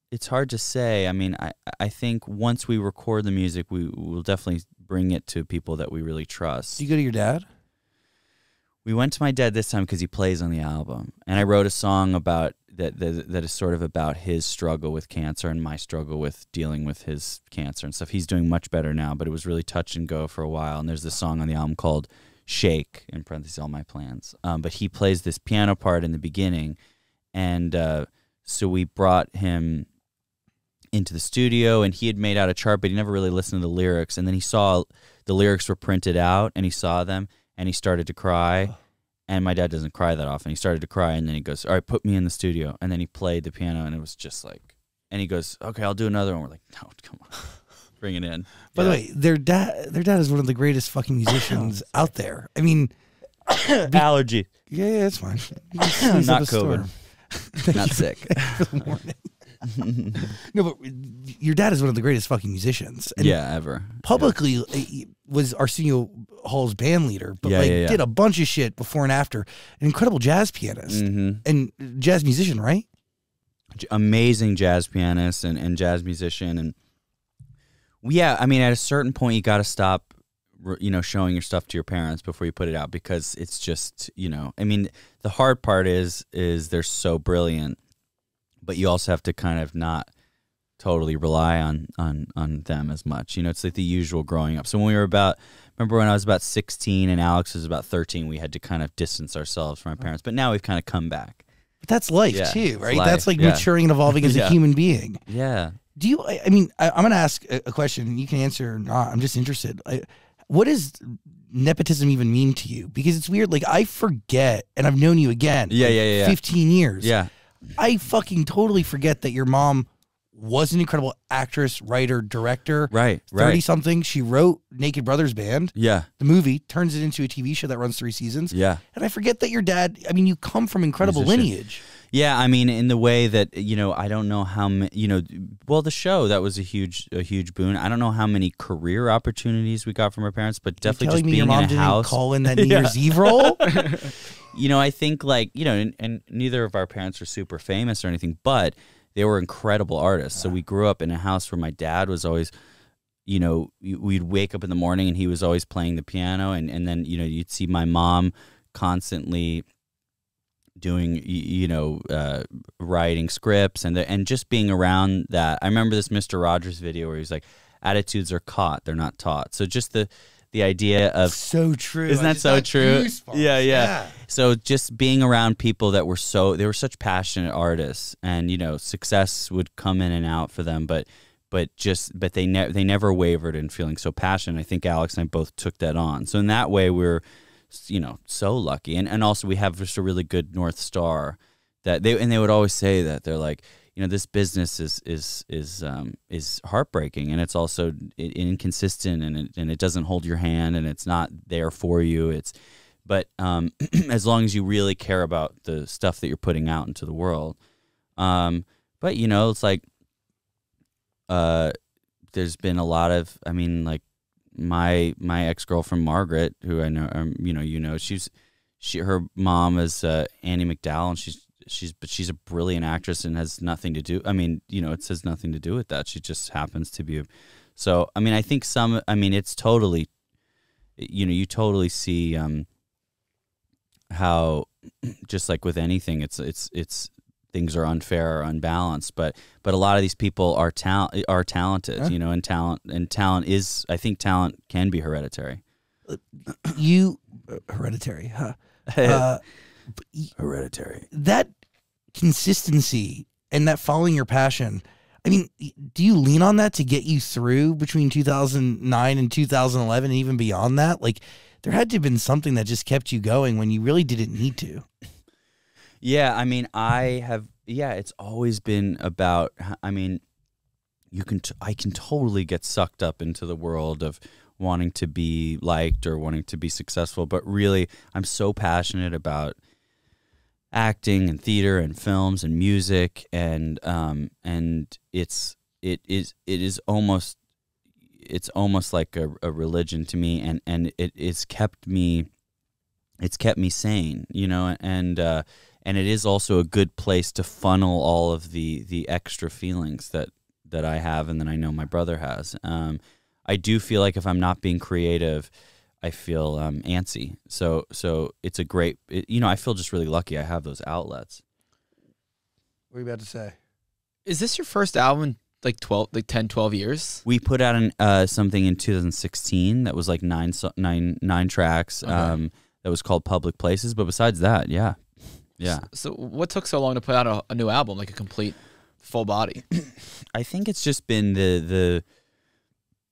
It's hard to say. I mean, I, I think once we record the music, we will definitely bring it to people that we really trust. Do you go to your dad? We went to my dad this time because he plays on the album, and I wrote a song about that, that that is sort of about his struggle with cancer and my struggle with dealing with his cancer and stuff. He's doing much better now, but it was really touch and go for a while. And there's this song on the album called "Shake" in parentheses all my plans. Um, but he plays this piano part in the beginning, and uh, so we brought him into the studio, and he had made out a chart, but he never really listened to the lyrics. And then he saw the lyrics were printed out, and he saw them, and he started to cry. And my dad doesn't cry that often. He started to cry, and then he goes, "All right, put me in the studio." And then he played the piano, and it was just like, and he goes, "Okay, I'll do another one." We're like, "No, come on, <laughs> bring it in." By the way, their dad their dad is one of the greatest fucking musicians <coughs> out there. I mean, <coughs> allergy, yeah, yeah, it's fine. <laughs> <laughs> You can sneeze Not COVID. not sick. No, but your dad is one of the greatest fucking musicians. And yeah, ever. publicly uh, he was Arsenio Hall's band leader, but Yeah, like yeah, yeah. did a bunch of shit before and after. An incredible jazz pianist hmm and jazz musician, right? j- amazing jazz pianist and, and jazz musician and yeah i mean at a certain point you got to stop you know showing your stuff to your parents before you put it out because it's just you know i mean the hard part is is they're so brilliant but you also have to kind of not totally rely on on on them as much you know it's like the usual growing up so when we were about remember when i was about 16 and alex was about 13 we had to kind of distance ourselves from our parents but now we've kind of come back But that's life Yeah, too, right? life, That's like yeah. maturing and evolving as a <laughs> human being. yeah Do you? I, I mean, I, I'm going to ask a, question. and You can answer or not. I'm just interested. I, what does nepotism even mean to you? Because it's weird. Like I forget, and I've known you again. Yeah, yeah, yeah, yeah. 15 years. yeah I fucking totally forget that your mom was an incredible actress, writer, director. right 30 right something. She wrote Naked Brothers Band, yeah the movie, turns it into a TV show that runs three seasons. yeah And I forget that your dad, I mean, you come from incredible Musician. lineage. Yeah, I mean, in the way that you know, I don't know how many. You know, well, the show that was a huge, a huge boon. I don't know how many career opportunities we got from our parents, but definitely just being your mom in a didn't house. call in <laughs> that New Yeah. Year's Eve role? <laughs> <laughs> you know, I think like you know, and, and neither of our parents were super famous or anything, but they were incredible artists. So we grew up in a house where my dad was always. You know, we'd wake up in the morning and he was always playing the piano, and, and then you know you'd see my mom constantly doing you know uh, writing scripts and the, and just being around that. I remember this Mister Rogers video where he's like, "Attitudes are caught; they're not taught." So just the the idea of so true. Isn't that so true? goosebumps. Yeah, yeah. so just being around people that were so they were such passionate artists, and you know success would come in and out for them, but but just but they never they never wavered in feeling so passionate. I think Alex and I both took that on. So in that way, we're you know so lucky, and and also we have just a really good north star that they and they would always say that they're like you know this business is is is um, is heartbreaking and it's also inconsistent and it, and it doesn't hold your hand and it's not there for you. It's but um, <clears throat> as long as you really care about the stuff that you're putting out into the world um, but you know it's like uh, there's been a lot of I mean like my my ex girlfriend Margaret who I know um, you know you know she's she her mom is uh, Andie MacDowell and she's she's but she's a brilliant actress and has nothing to do I mean you know it says nothing to do with that. She just happens to be a, so I mean I think some I mean it's totally you know you totally see um how <clears throat> just like with anything it's it's it's things are unfair or unbalanced. But but a lot of these people are talent are talented, Yeah. you know, and talent and talent is I think talent can be hereditary. You uh, hereditary, huh? <laughs> Uh, hereditary. that consistency and that following your passion. I mean, do you lean on that to get you through between 2009 and 2011 and even beyond that? Like, there had to have been something that just kept you going when you really didn't need to. Yeah, I mean, I have. Yeah, it's always been about. I mean, you can. T- I can totally get sucked up into the world of wanting to be liked or wanting to be successful, but really, I'm so passionate about acting and theater and films and music and um and it's it is it is almost it's almost like a, a religion to me and and it, it's kept me it's kept me sane you know and uh and it is also a good place to funnel all of the the extra feelings that that I have and that I know my brother has. Um, I do feel like if I'm not being creative, I feel um, antsy. So so it's a great it, you know I feel just really lucky I have those outlets. What are you about to say? Is this your first album like 12, like 10, 12 years? We put out an, uh, something in 2016 that was like nine so- nine nine tracks. Okay. Um, that was called Public Places. But besides that, yeah, yeah. So, so what took so long to put out a, a new album, like a complete full body? <clears throat> I think it's just been the the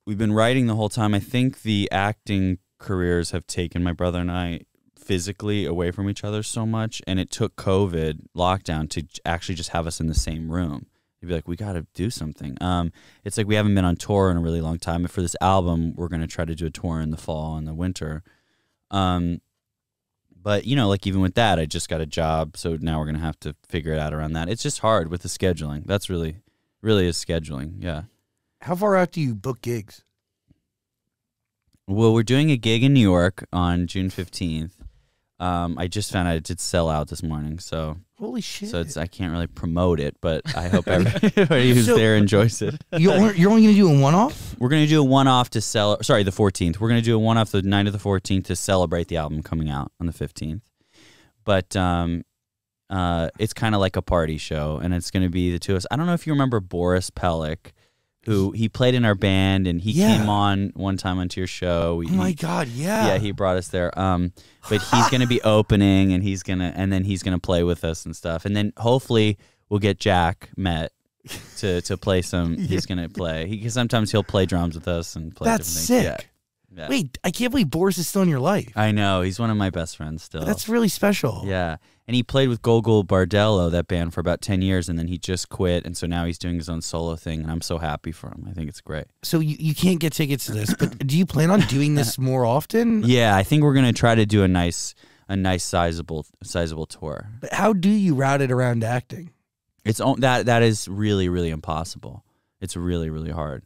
we've been writing the whole time. I think the acting careers have taken my brother and I physically away from each other so much, and it took COVID lockdown to actually just have us in the same room. You'd be like, we got to do something. Um, it's like we haven't been on tour in a really long time. But for this album, we're gonna try to do a tour in the fall and the winter. Um, but you know, like even with that, I just got a job, so now we're gonna have to figure it out around that. It's just hard with the scheduling. That's really really is scheduling. Yeah. How far out do you book gigs? Well, we're doing a gig in New York on June fifteenth. Um, I just found out it did sell out this morning, so Holy shit! so it's I can't really promote it, but I <laughs> hope <laughs> everybody who's So- there enjoys it. you're, only- you're only going to do a one-off. We're gonna do a one-off to sell. Sorry, the fourteenth. We're gonna do a one-off the night of the fourteenth to celebrate the album coming out on the fifteenth. But um, uh, it's kind of like a party show, and it's gonna be the two of us. I don't know if you remember Boris Pelekh, who he played in our band, and he Yeah. came on one time onto your show. Oh my god! Yeah. yeah, he brought us there. Um, but he's gonna be opening, and he's gonna, and then he's gonna play with us and stuff, and then hopefully we'll get Jack Met to to play some. <laughs> He's gonna play. He 'cause sometimes he'll play drums with us and play. That's different things. sick. Yeah, yeah. Wait, I can't believe Boris is still in your life. I know he's one of my best friends still. That's really special. yeah, and he played with Gogol Bordello that band for about ten years, and then he just quit, and so now he's doing his own solo thing, and I'm so happy for him. I think it's great. So you, you can't get tickets to this, but do you plan on doing this <laughs> more often? Yeah, I think we're gonna try to do a nice, a nice sizable, sizable tour. But how do you route it around acting? It's o- that that is really really impossible. It's really really hard.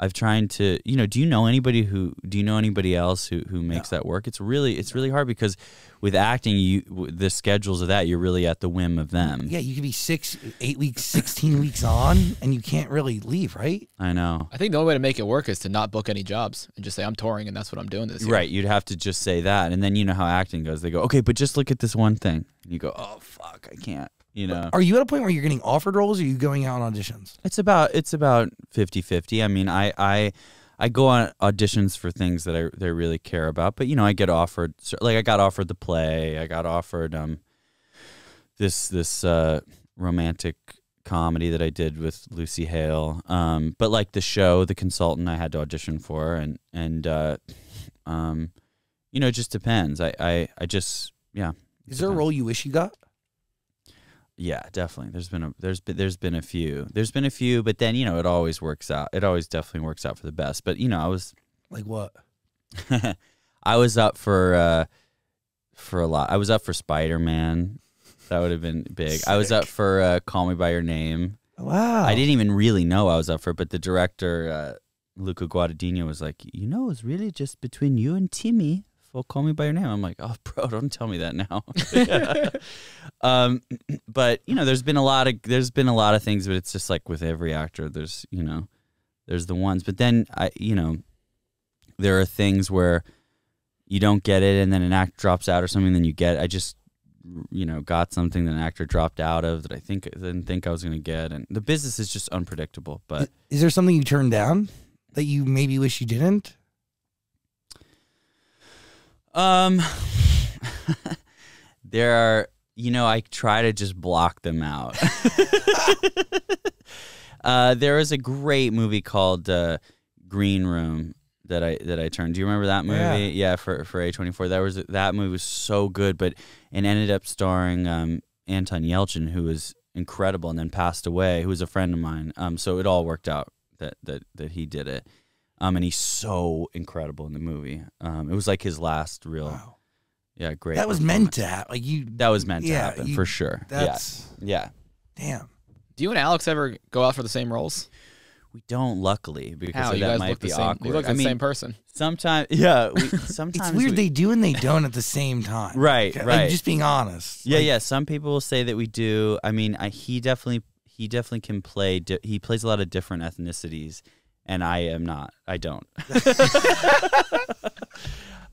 I've tried to, you know, do you know anybody who do you know anybody else who who makes that work? It's really it's really hard because with acting you the schedules of that you're really at the whim of them. Yeah, you could be six, eight weeks, sixteen weeks on, and you can't really leave, right? I know. I think the only way to make it work is to not book any jobs and just say I'm touring and that's what I'm doing this year. Right, you'd have to just say that and then you know how acting goes. They go, "Okay, but just look at this one thing." And you go, "Oh fuck, I can't." You know. Are you at a point where you're getting offered roles, or are you going out on auditions? It's about it's about 50-50. I mean, I I I go on auditions for things that I they really care about, but you know, I get offered like I got offered the play, I got offered um this this uh romantic comedy that I did with Lucy Hale. Um but like the show, the consultant I had to audition for and and uh um you know, it just depends. I I I just yeah. Is there a role you wish you got? Yeah, definitely. There's been a there's been there's been a few. There's been a few, but then you know it always works out. It always definitely works out for the best. But you know, I was Like what? <laughs> I was up for uh for a lot. I was up for Spider Man. That would have been big. I was up for uh, Call Me by Your Name. Wow. I didn't even really know I was up for it, but the director uh, Luca Guadagnino was like, "You know, it's really just between you and Timmy for Call Me by Your Name." I'm like, "Oh, bro, <laughs> don't tell me that now." <laughs> <laughs> um, but you know, there's been a lot of there's been a lot of things, but it's just like with every actor, there's you know, there's the ones, but then I, you know, there are things where you don't get it, and then an act drops out or something, then you get. I just you know got something that an actor dropped out of that I think didn't think I was going to get, and the business is just unpredictable. But Is there something you turned down that you maybe wish you didn't? Um, <laughs> there are you know I try to just block them out. <laughs> uh, there was a great movie called uh, Green Room that I that I turned. Do you remember that movie? Yeah. Yeah, for for A twenty four. That was that movie was so good, but it ended up starring um, Anton Yelchin, who was incredible, and then passed away. Who was a friend of mine. Um, so it all worked out that that that he did it. Um, and he's so incredible in the movie. Um, it was like his last real, Wow. yeah, great. That was meant to happen. Like you. That was meant to happen you- for sure. That's yeah, damn. Do you and Alex ever go out for the same roles? we don't luckily because How you that guys might look be the same? awkward. You look I like the mean, same person. sometimes, <laughs> yeah, we, <laughs> sometimes It's weird we- they do and they <laughs> don't at the same time. Right, Like, right. just being honest. Yeah, Like, yeah. Some people will say that we do. I mean, I, he definitely he definitely can play. Di- he plays a lot of different ethnicities, and I am not. I don't. <laughs>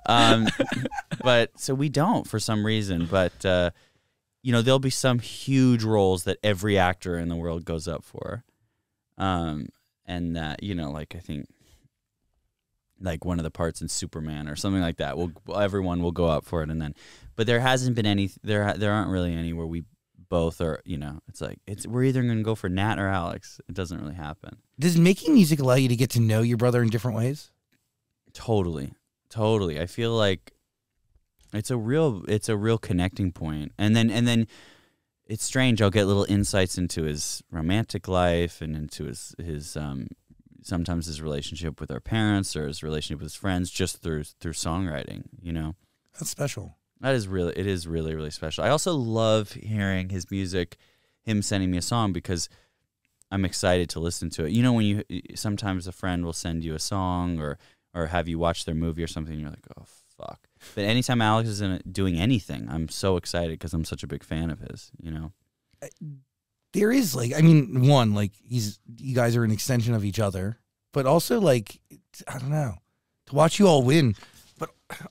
um, but so we don't for some reason. But uh, you know, there'll be some huge roles that every actor in the world goes up for, um, and that you know, like I think. Like one of the parts in Superman or something like that. Will everyone will go up for it, and then but there hasn't been any there there aren't really any where we both are you know it's like it's we're either going to go for Nat or Alex. It doesn't really happen. Does making music allow you to get to know your brother in different ways? totally. Totally. I feel like it's a real it's a real connecting point. And then and then it's strange. I'll get little insights into his romantic life and into his his um sometimes his relationship with our parents or his relationship with his friends just through through songwriting you know? That's special. That is really it is really really special. I also love hearing his music, him sending me a song because I'm excited to listen to it. You know when you sometimes a friend will send you a song or or have you watch their movie or something and you're like, "Oh fuck." But anytime Alex is in doing anything, I'm so excited because I'm such a big fan of his, you know. Uh, there is like, I mean, one like he's you guys are an extension of each other, but also like I don't know to watch you all win,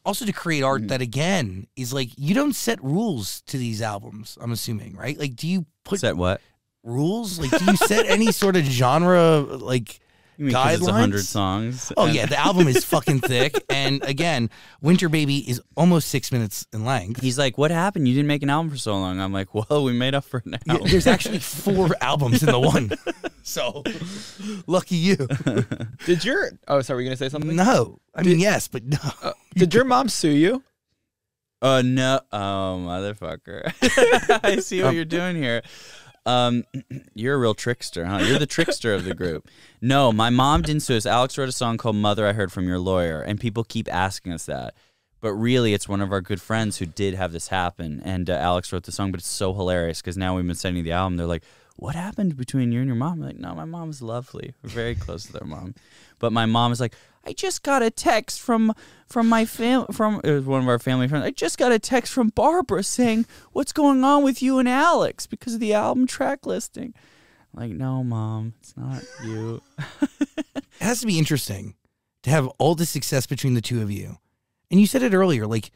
also to create art Mhm. that again is like you don't set rules to these albums. I'm assuming, right? Like, do you put Set what? rules? Like, do you <laughs> set any sort of genre like? You mean 'cause it's a hundred songs? Oh yeah, the album is fucking thick, <laughs> and again, Winter Baby is almost six minutes in length. He's like, "What happened? You didn't make an album for so long." I'm like, "Well, we made up for it now." Yeah, there's actually four albums in the one, <laughs> <laughs> so <laughs> lucky you. <laughs> Did your oh sorry, were you gonna say something? No, I mean yes, but no. Did your mom sue you? Oh no! Oh motherfucker! I see what Um, you're doing here. Um, <clears throat> you're a real trickster, huh? You're the trickster of the group. No, my mom didn't sue us. Alex wrote a song called "Mother." I heard from your lawyer, and people keep asking us that. But really, it's one of our good friends who did have this happen, and uh, Alex wrote the song. But it's so hilarious because now we've been sending the album. They're like, "What happened between you and your mom?" I'm like, "No, my mom's lovely. We're very close to their mom." But my mom is like, "I just got a text from from my fam from it was one of our family friends. I just got a text from Barbara saying what's going on with you and Alex because of the album track listing." I'm like, no, mom, it's not you. <laughs> It has to be interesting to have all the success between the two of you. And you said it earlier, like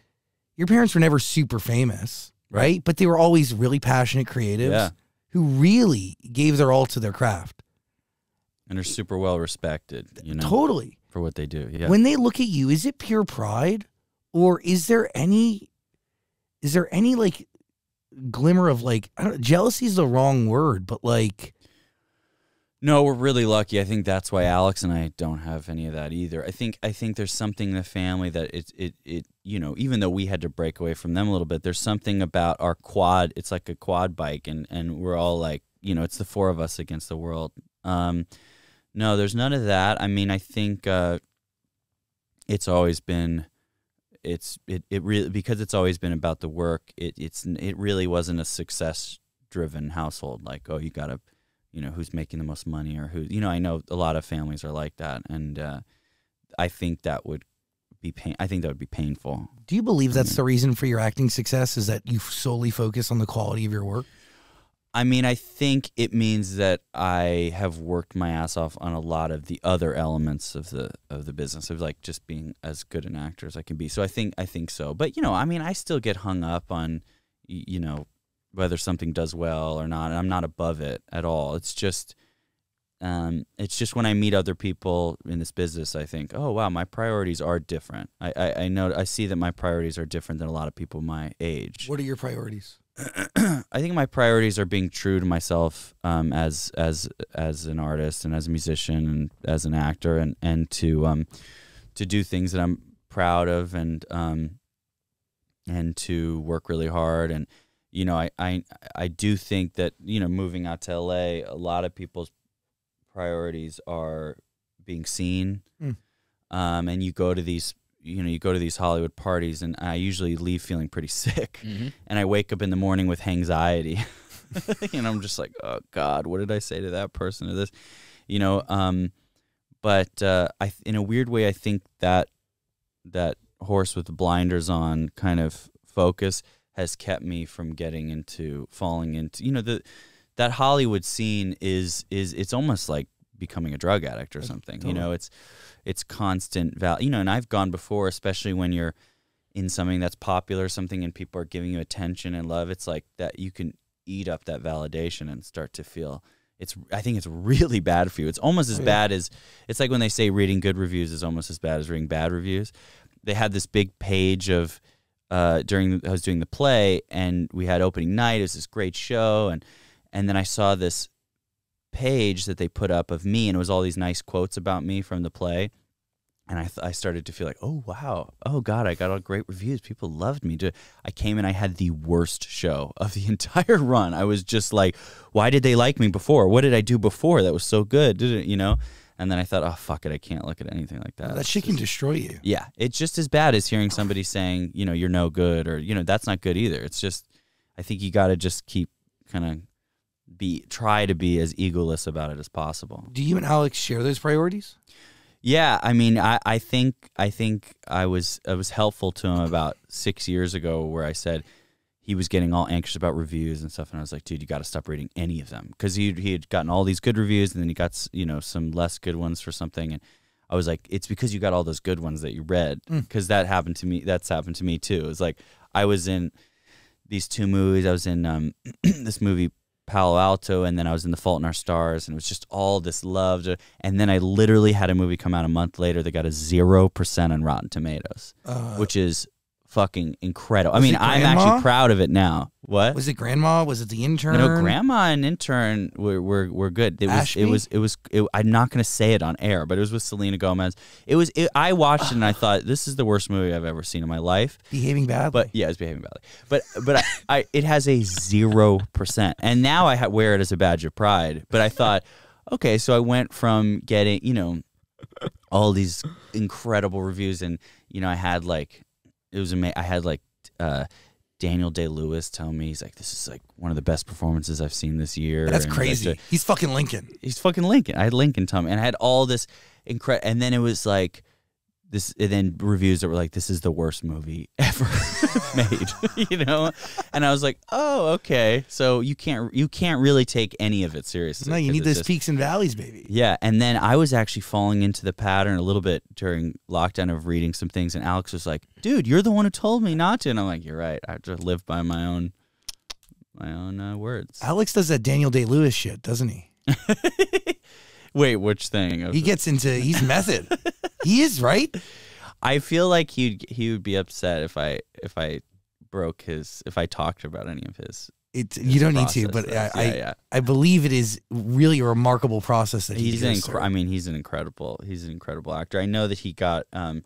your parents were never super famous, right? But they were always really passionate creatives Yeah. Who really gave their all to their craft. and are super well respected, you know, Totally. for what they do. Yeah. When they look at you, is it pure pride or is there any is there any like glimmer of like I don't jealousy is the wrong word, but like No, we're really lucky. I think that's why Alex and I don't have any of that either. I think I think there's something in the family that it it it you know, even though we had to break away from them a little bit, there's something about our quad. It's like a quad bike, and and we're all like, you know, it's the four of us against the world. Um, no, there's none of that. I mean, I think uh, it's always been. It's it, it really because it's always been about the work. It it's it really wasn't a success driven household. Like oh you gotta you know who's making the most money or who you know i know a lot of families are like that and uh, i think that would be pain i think that would be painful do you believe that's the reason for your acting success is that you solely focus on the quality of your work? i mean i think it means that i have worked my ass off on a lot of the other elements of the of the business of like just being as good an actor as i can be. So i think i think so. But you know i mean i still get hung up on you know whether something does well or not. I'm not above it at all. It's just um, it's just when I meet other people in this business, I think, oh wow, my priorities are different. I, I, I know I see that my priorities are different than a lot of people my age. What are your priorities? <clears throat> I think my priorities are being true to myself um, as as as an artist and as a musician and as an actor, and and to um, to do things that I'm proud of, and um, and to work really hard, and you know, I I I do think that you know, moving out to LA, a lot of people's priorities are being seen, Mm. um, and you go to these. You know, you go to these Hollywood parties, and I usually leave feeling pretty sick hmm and I wake up in the morning with anxiety. <laughs> and I'm just like, oh God, what did I say to that person or this? You know, um, but uh, I, in a weird way, I think that that horse with the blinders on kind of focus has kept me from getting into falling into, you know, the that Hollywood scene is is it's almost like becoming a drug addict or something. You know, it's it's constant val. You know, and I've gone before, especially when you're in something that's popular, something and people are giving you attention and love, it's like that you can eat up that validation and start to feel it's I think it's really bad for you. It's almost as Oh, yeah. bad as it's like when they say reading good reviews is almost as bad as reading bad reviews. They had this big page of uh, during I was doing the play and we had opening night. It was this great show and and then I saw this page that they put up of me and it was all these nice quotes about me from the play and I, th- I started to feel like, oh wow, oh god, I got all great reviews. People loved me. I came and I had the worst show of the <laughs> entire run. I was just like, why did they like me before? What did I do before that was so good? Did it, you know? And then I thought, oh fuck it, I can't look at anything like that. that shit can destroy you. yeah, it's just as bad as hearing somebody saying, you know, you're no good or you know that's not good either. It's just, I think you got to just keep kind of be try to be as egoless about it as possible. Do you and Alex share those priorities? Yeah, I mean, I, I think I think I was I was helpful to him about six years ago, where I said he was getting all anxious about reviews and stuff, and I was like, dude, you got to stop reading any of them because he he had gotten all these good reviews, and then he got you know some less good ones for something, and I was like, it's because you got all those good ones that you read, Mm. because that happened to me. That's happened to me too. It's like I was in these two movies. I was in um, <clears throat> this movie Palo Alto, and then I was in The Fault in Our Stars, and it was just all this love. to- And then I literally had a movie come out a month later that got a zero percent on Rotten Tomatoes, Uh, which is fucking incredible. I mean, I'm actually proud of it now. What? was it Grandma? Was it the intern? You know, Grandma and Intern were were, were good. It was Ashby? it was it was. It, I'm not going to say it on air, but it was with Selena Gomez. It was. It, I watched it and I <sighs> thought this is the worst movie I've ever seen in my life. behaving badly. But yeah, it's behaving badly. But but I, I it has a zero percent, and now I ha- wear it as a badge of pride. But I thought, okay, so I went from getting you know all these incredible reviews, and you know I had like it was amazing. I had like uh, Daniel Day Lewis tell me he's like this is like one of the best performances I've seen this year. That's and crazy. like, He's fucking Lincoln. he's fucking Lincoln. I had Lincoln tell me, and I had all this incredible, and then it was like this, and then reviews that were like, "This is the worst movie <laughs> ever <laughs> made," <laughs> you know, and I was like, "Oh, okay." So you can't you can't really take any of it seriously. No, you need those just- peaks and valleys, baby. Yeah, and then I was actually falling into the pattern a little bit during lockdown of reading some things, and Alex was like, "Dude, you're the one who told me not to," and I'm like, "You're right. I have to live by my own." My own uh, words. Alex does that Daniel Day Lewis shit, doesn't he? Wait, which thing? He gets into he's method. <laughs> he is right. I feel like he'd he would be upset if I if I broke his if I talked about any of his. It's his you don't need to, but I, stuff. I yeah, yeah. I believe it is really a remarkable process that he he's an through. I mean he's an incredible he's an incredible actor. I know that he got um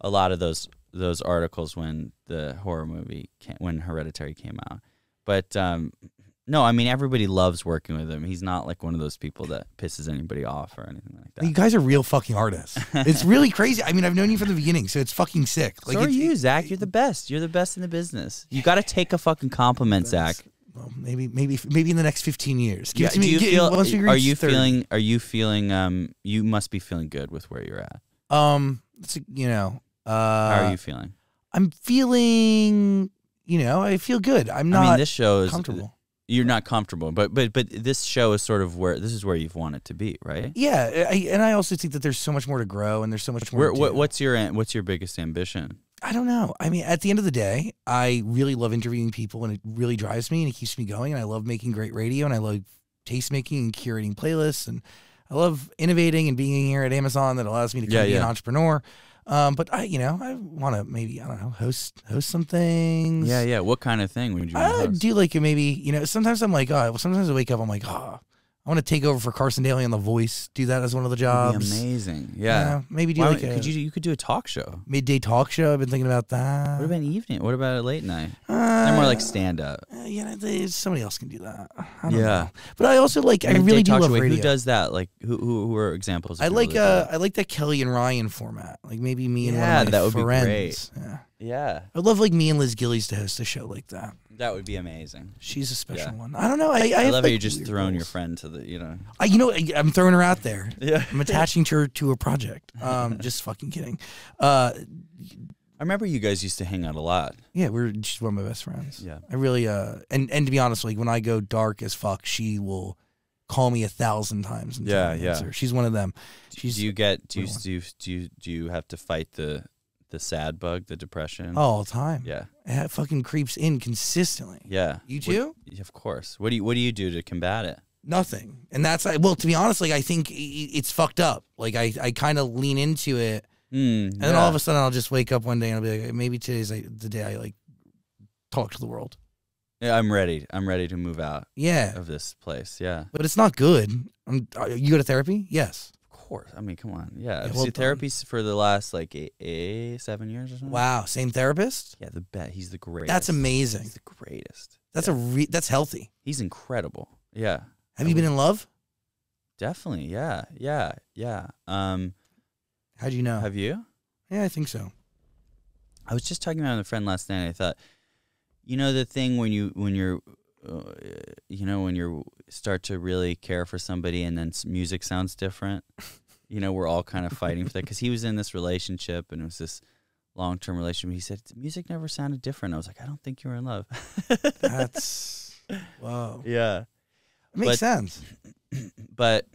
a lot of those those articles when the horror movie came, when Hereditary came out, but um no, I mean everybody loves working with him. He's not like one of those people that pisses anybody off or anything like that. You guys are real fucking artists. it's really crazy. I mean, I've known you from the beginning, so it's fucking sick. Like so are you, Zach. You're the best. You're the best in the business. You got to take a fucking compliment, Zach. Well, maybe, maybe, maybe in the next fifteen years. Give Yeah, it to me. you feel? once we are you 30. feeling? Are you feeling? Um, you must be feeling good with where you're at. Um, you know, uh, How are you feeling? I'm feeling. You know, I feel good. I'm not I mean, this show is comfortable. You're not comfortable, but but but this show is sort of where this is where you've wanted to be, right? Yeah, I, and I also think that there's so much more to grow, and there's so much more. Where, to what, what's your what's your biggest ambition? I don't know. I mean, at the end of the day, I really love interviewing people, and it really drives me and it keeps me going. And I love making great radio, and I love taste making and curating playlists, and I love innovating and being here at Amazon that allows me to kind Yeah, be an entrepreneur. Um, but I, you know, I want to maybe I don't know host host some things. Yeah, yeah. What kind of thing would you I host? do like maybe you know. Sometimes I'm like, oh, well, sometimes I wake up, I'm like, oh, I want to take over for Carson Daly on The Voice. Do that as one of the jobs. amazing. You Yeah. maybe do Why like don't- a could you you could do a talk show? midday talk show. I've been thinking about that. What about an evening? What about a late night? Uh, They're more like stand up. Uh, yeah, they, somebody else can do that. I don't Yeah. know. but I also like. I really do talk love. Radio. Who does that? Like who who, who are examples? Of I people like that uh? I like that Kelly and Ryan format. Like maybe me and Yeah, one of my that would be friends. great. Yeah. yeah, I'd love like me and Liz Gillies to host a show like that. That would be amazing. She's a special Yeah. one. I don't know. I I, I, have, love how like, you're just weird throwing your friend to the you know. I, you know, I, I'm throwing her out there. Yeah. I'm attaching her to a project. Um, <laughs> just fucking kidding. Uh, I remember you guys used to hang out a lot. yeah, we're she's one of my best friends. Yeah. I really uh, and and to be honest, like when I go dark as fuck, she will call me a thousand times. And Yeah, yeah. Answer. She's one of them. She's do you get do you, do you do you do you have to fight the the sad bug, the depression? all the time. yeah, It fucking creeps in consistently. yeah. You What- too? yeah, of course. What do you what do you do to combat it? Nothing. And that's like, well, to be honest, like I think it's fucked up. Like I, I kind of lean into it, Mm, and then all of a sudden I'll just wake up one day and I'll be like, maybe today's like, the day I like talk to the world. yeah, I'm ready. I'm ready to move out Yeah, of this place. Yeah. but it's not good. I'm, uh, you go to therapy? Yes. Course. I mean, come on. Yeah. Yeah, I've well therapy for the last like eight, eight, seven years or something. Wow. Same therapist? Yeah, the bet. He's the greatest. That's amazing. He's the greatest. That's a re- that's healthy. He's incredible. Yeah. Have you been in love? Definitely. Yeah. Yeah. Yeah. Um, How do you know? have you? yeah, I think so. I was just talking about with a friend last night. I thought, you know, the thing when you when you're, you know, when you start to really care for somebody, and then music sounds different. You know, we're all kind of fighting for that because he was in this relationship and it was this long term relationship. He said music never sounded different. I was like, I don't think you were in love. That's <laughs> wow. yeah, It makes But- sense. <clears throat> but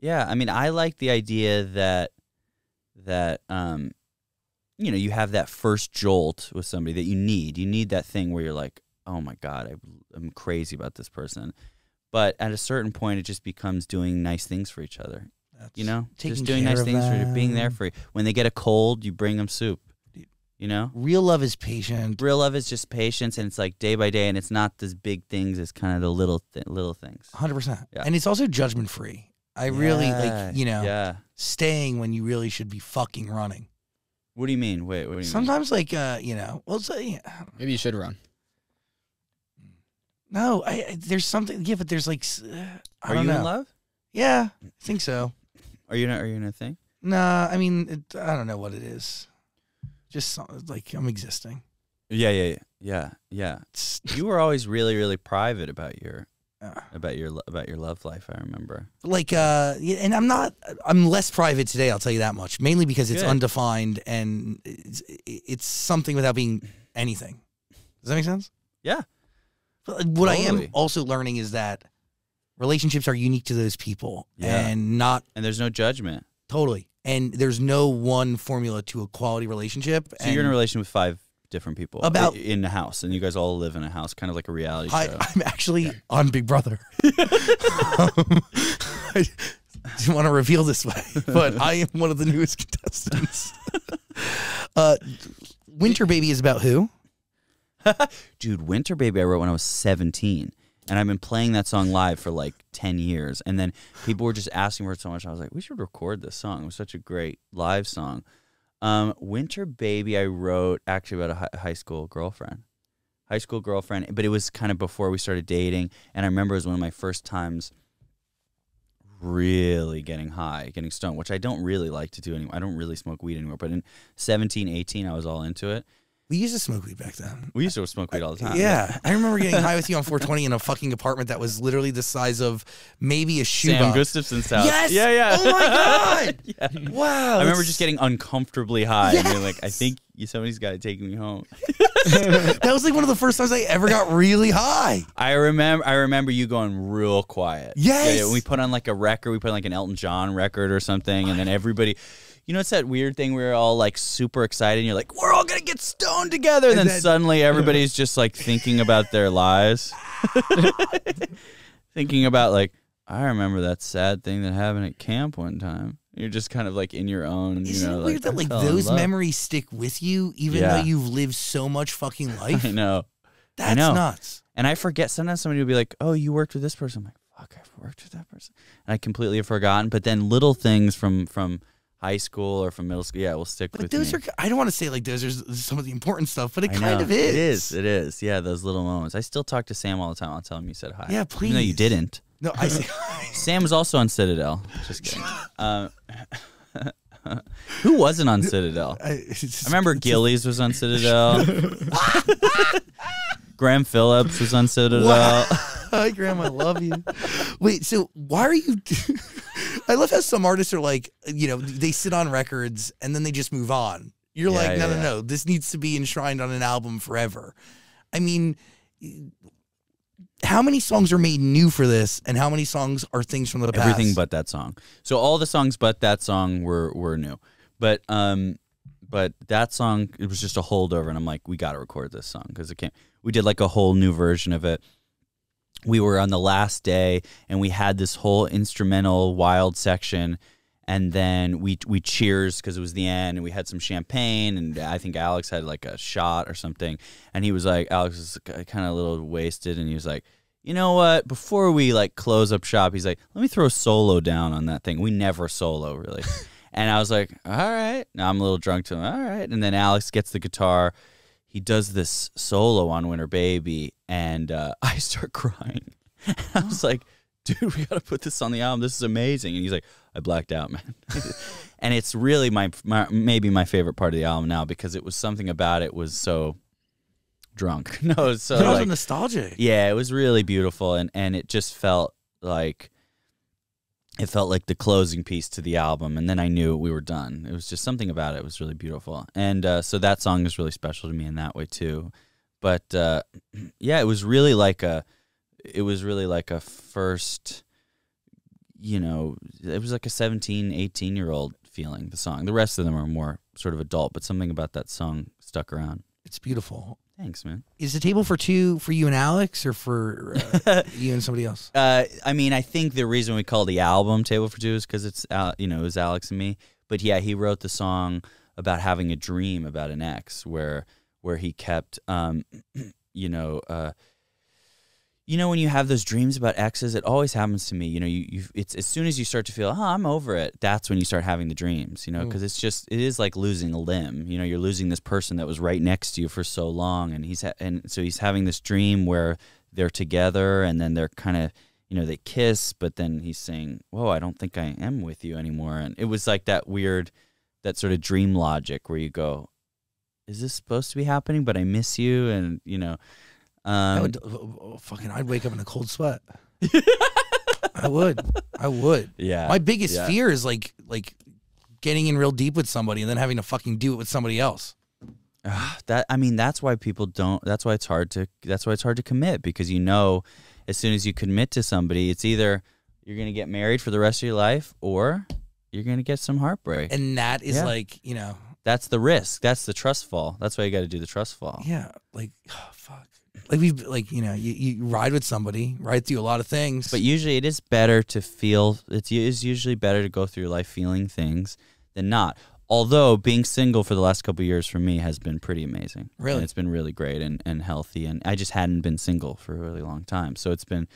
yeah, I mean, I like the idea that that um, you know, you have that first jolt with somebody that you need. You need that thing where you're like, oh my god, I, I'm crazy about this person. But at a certain point, it just becomes doing nice things for each other. That's You know, taking just doing care nice of things for you, being there for you. When they get a cold, you bring them soup. You know, Real love is patient. real love is just patience, and it's like day by day, and it's not this big things. It's kind of the little th- little things. Hundred percent. Yeah. And it's also judgment free. I really like you know Yeah. staying when you really should be fucking running. What do you mean? Wait, what do you mean? Sometimes like uh you know well so, yeah, Maybe you should run. No I, I there's something yeah but there's like s- uh, I Are don't you know in love? yeah I think so Are you not? Are you in a thing? nah I mean it, I don't know what it is just some, like I'm existing Yeah, yeah, yeah, yeah, yeah. <laughs> You were always really, really private about your uh, about your lo- about your love life. I remember. like uh yeah, and I'm not I'm less private today I'll tell you that much mainly because it's Good. undefined and it's, it's something without being anything does that make sense Yeah. What I am also learning is that relationships are unique to those people Yeah. and not And there's no judgment. totally and there's no one formula to a quality relationship So you're in a relation with five different people About- in the house, and you guys all live in a house, kind of like a reality I, show. I'm actually on Big Brother. <laughs> <laughs> um, I didn't want to reveal this way, <laughs> but I am one of the newest contestants. uh, Winter Baby is about who? <laughs> Dude, Winter Baby, I wrote when I was 17. And I've been playing that song live for like 10 years. And then people were just asking for it so much. I was like, we should record this song. It was such a great live song. Um, Winter Baby, I wrote actually about a hi- high school girlfriend. High school girlfriend, but it was kind of before we started dating. And I remember it was one of my first times really getting high, getting stoned, which I don't really like to do anymore. I don't really smoke weed anymore. But in 17, 18, I was all into it. We used to smoke weed back then. We used to smoke weed all the time. Yeah, I remember getting high with you on 420 in a fucking apartment that was literally the size of maybe a Sam shoebox. Gustafson's house. Yes! Yeah, yeah. Oh my <laughs> God! yeah. Wow. I remember that's- just getting uncomfortably high and being like, I think somebody's got to take me home." <laughs> that was like one of the first times I ever got really high. I remember. I remember you going real quiet. Yes. Yeah, yeah, we put on like a record. We put on like an Elton John record or something, and then everybody. You know, it's that weird thing where we're all like super excited, and you're like, "We're all gonna get stoned together," and, And then then- suddenly <laughs> everybody's just like thinking about their lives, <laughs> thinking about like, I remember that sad thing that happened at camp one time. You're just kind of like in your own, you Isn't know, it weird like, that like <laughs> those memories stick with you even Yeah. though you've lived so much fucking life? I know. That's know. nuts. And I forget sometimes somebody will be like, "Oh, you worked with this person." I'm like, "Fuck, I've worked with that person," and I completely have forgotten. But then little things from from high school or from middle school, yeah, we'll stick But with those me. are I don't want to say like those are some of the important stuff, but it I kind know. of is. It is. It is. Yeah, those little moments. I still talk to Sam all the time. I'll tell him you said hi. Yeah, Even though you didn't. No, I. <laughs> Sam was also on Citadel. Just kidding. Um, <laughs> who wasn't on Citadel? I, just- I remember Gillies was on Citadel. <laughs> Graham Phillips was on Citadel. Hi, Graham. I love you. Wait, so why are you? I love how some artists are like, you know, they sit on records and then they just move on. You're Yeah, like, no, yeah, no, no. This needs to be enshrined on an album forever. I mean, how many songs are made new for this, and how many songs are things from the past? Everything but that song. So all the songs but that song were were new. But um but that song it was just a holdover and I'm like we got to record this song cuz it came we did like a whole new version of it. We were on the last day and we had this whole instrumental wild section. And then we we cheers because it was the end and we had some champagne and I think Alex had like a shot or something. And he was like Alex was kind of a little wasted and he was like you know what? Before we like close up shop he's like let me throw a solo down on that thing. We never solo really. <laughs> And I was like all right. Now I'm a little drunk to him all right. And then Alex gets the guitar he does this solo on Winter Baby and uh, <laughs> I start crying I was <gasps> like dude we got to put this on the album this is amazing and he's like I blacked out, man. <laughs> and it's really my, my maybe my favorite part of the album now because it was something about it was so drunk. <laughs> No, so But also like nostalgic. yeah, it was really beautiful and and it just felt like it felt like the closing piece to the album and then I knew we were done. It was just something about it was really beautiful. And uh, so that song is really special to me in that way too. But uh, <clears throat> yeah, it was really like a it was really like a first you know, it was like a 17, 18 year old feeling, the song. The rest of them are more sort of adult, but something about that song stuck around. It's beautiful. Thanks, man. Is the table for two for you and Alex, or for uh, <laughs> you and somebody else? Uh, I mean, I think the reason we call the album Table for Two is because it's, Al- you know, it was Alex and me. But yeah, he wrote the song about having a dream about an ex where, where he kept, um, <clears throat> you know, uh, you know when you have those dreams about exes it always happens to me you know you, you it's as soon as you start to feel oh i'm over it that's when you start having the dreams you know Mm. because it's just it is like losing a limb you know you're losing this person that was right next to you for so long and he's ha- and so he's having this dream where they're together and then they're kind of you know they kiss but then he's saying whoa i don't think i am with you anymore and it was like that weird that sort of dream logic where you go is this supposed to be happening but i miss you and you know um, would oh, fucking. I'd wake up in a cold sweat. <laughs> I would. I would. yeah My biggest yeah. fear is like like getting in real deep with somebody and then having to fucking do it with somebody else. Ah, that I mean that's why people don't that's why it's hard to that's why it's hard to commit because you know as soon as you commit to somebody it's either you're going to get married for the rest of your life or you're going to get some heartbreak. And that is Yeah. like you know that's the risk. That's the trust fall. That's why you got to do the trust fall. yeah like oh, <sighs> fuck like we like you know you, you ride with somebody ride through a lot of things But usually it is better to feel it's it is usually better to go through life feeling things than not. Although being single for the last couple of years for me has been pretty amazing. Really? And it's been really great and, and healthy and I just hadn't been single for a really long time. So it's been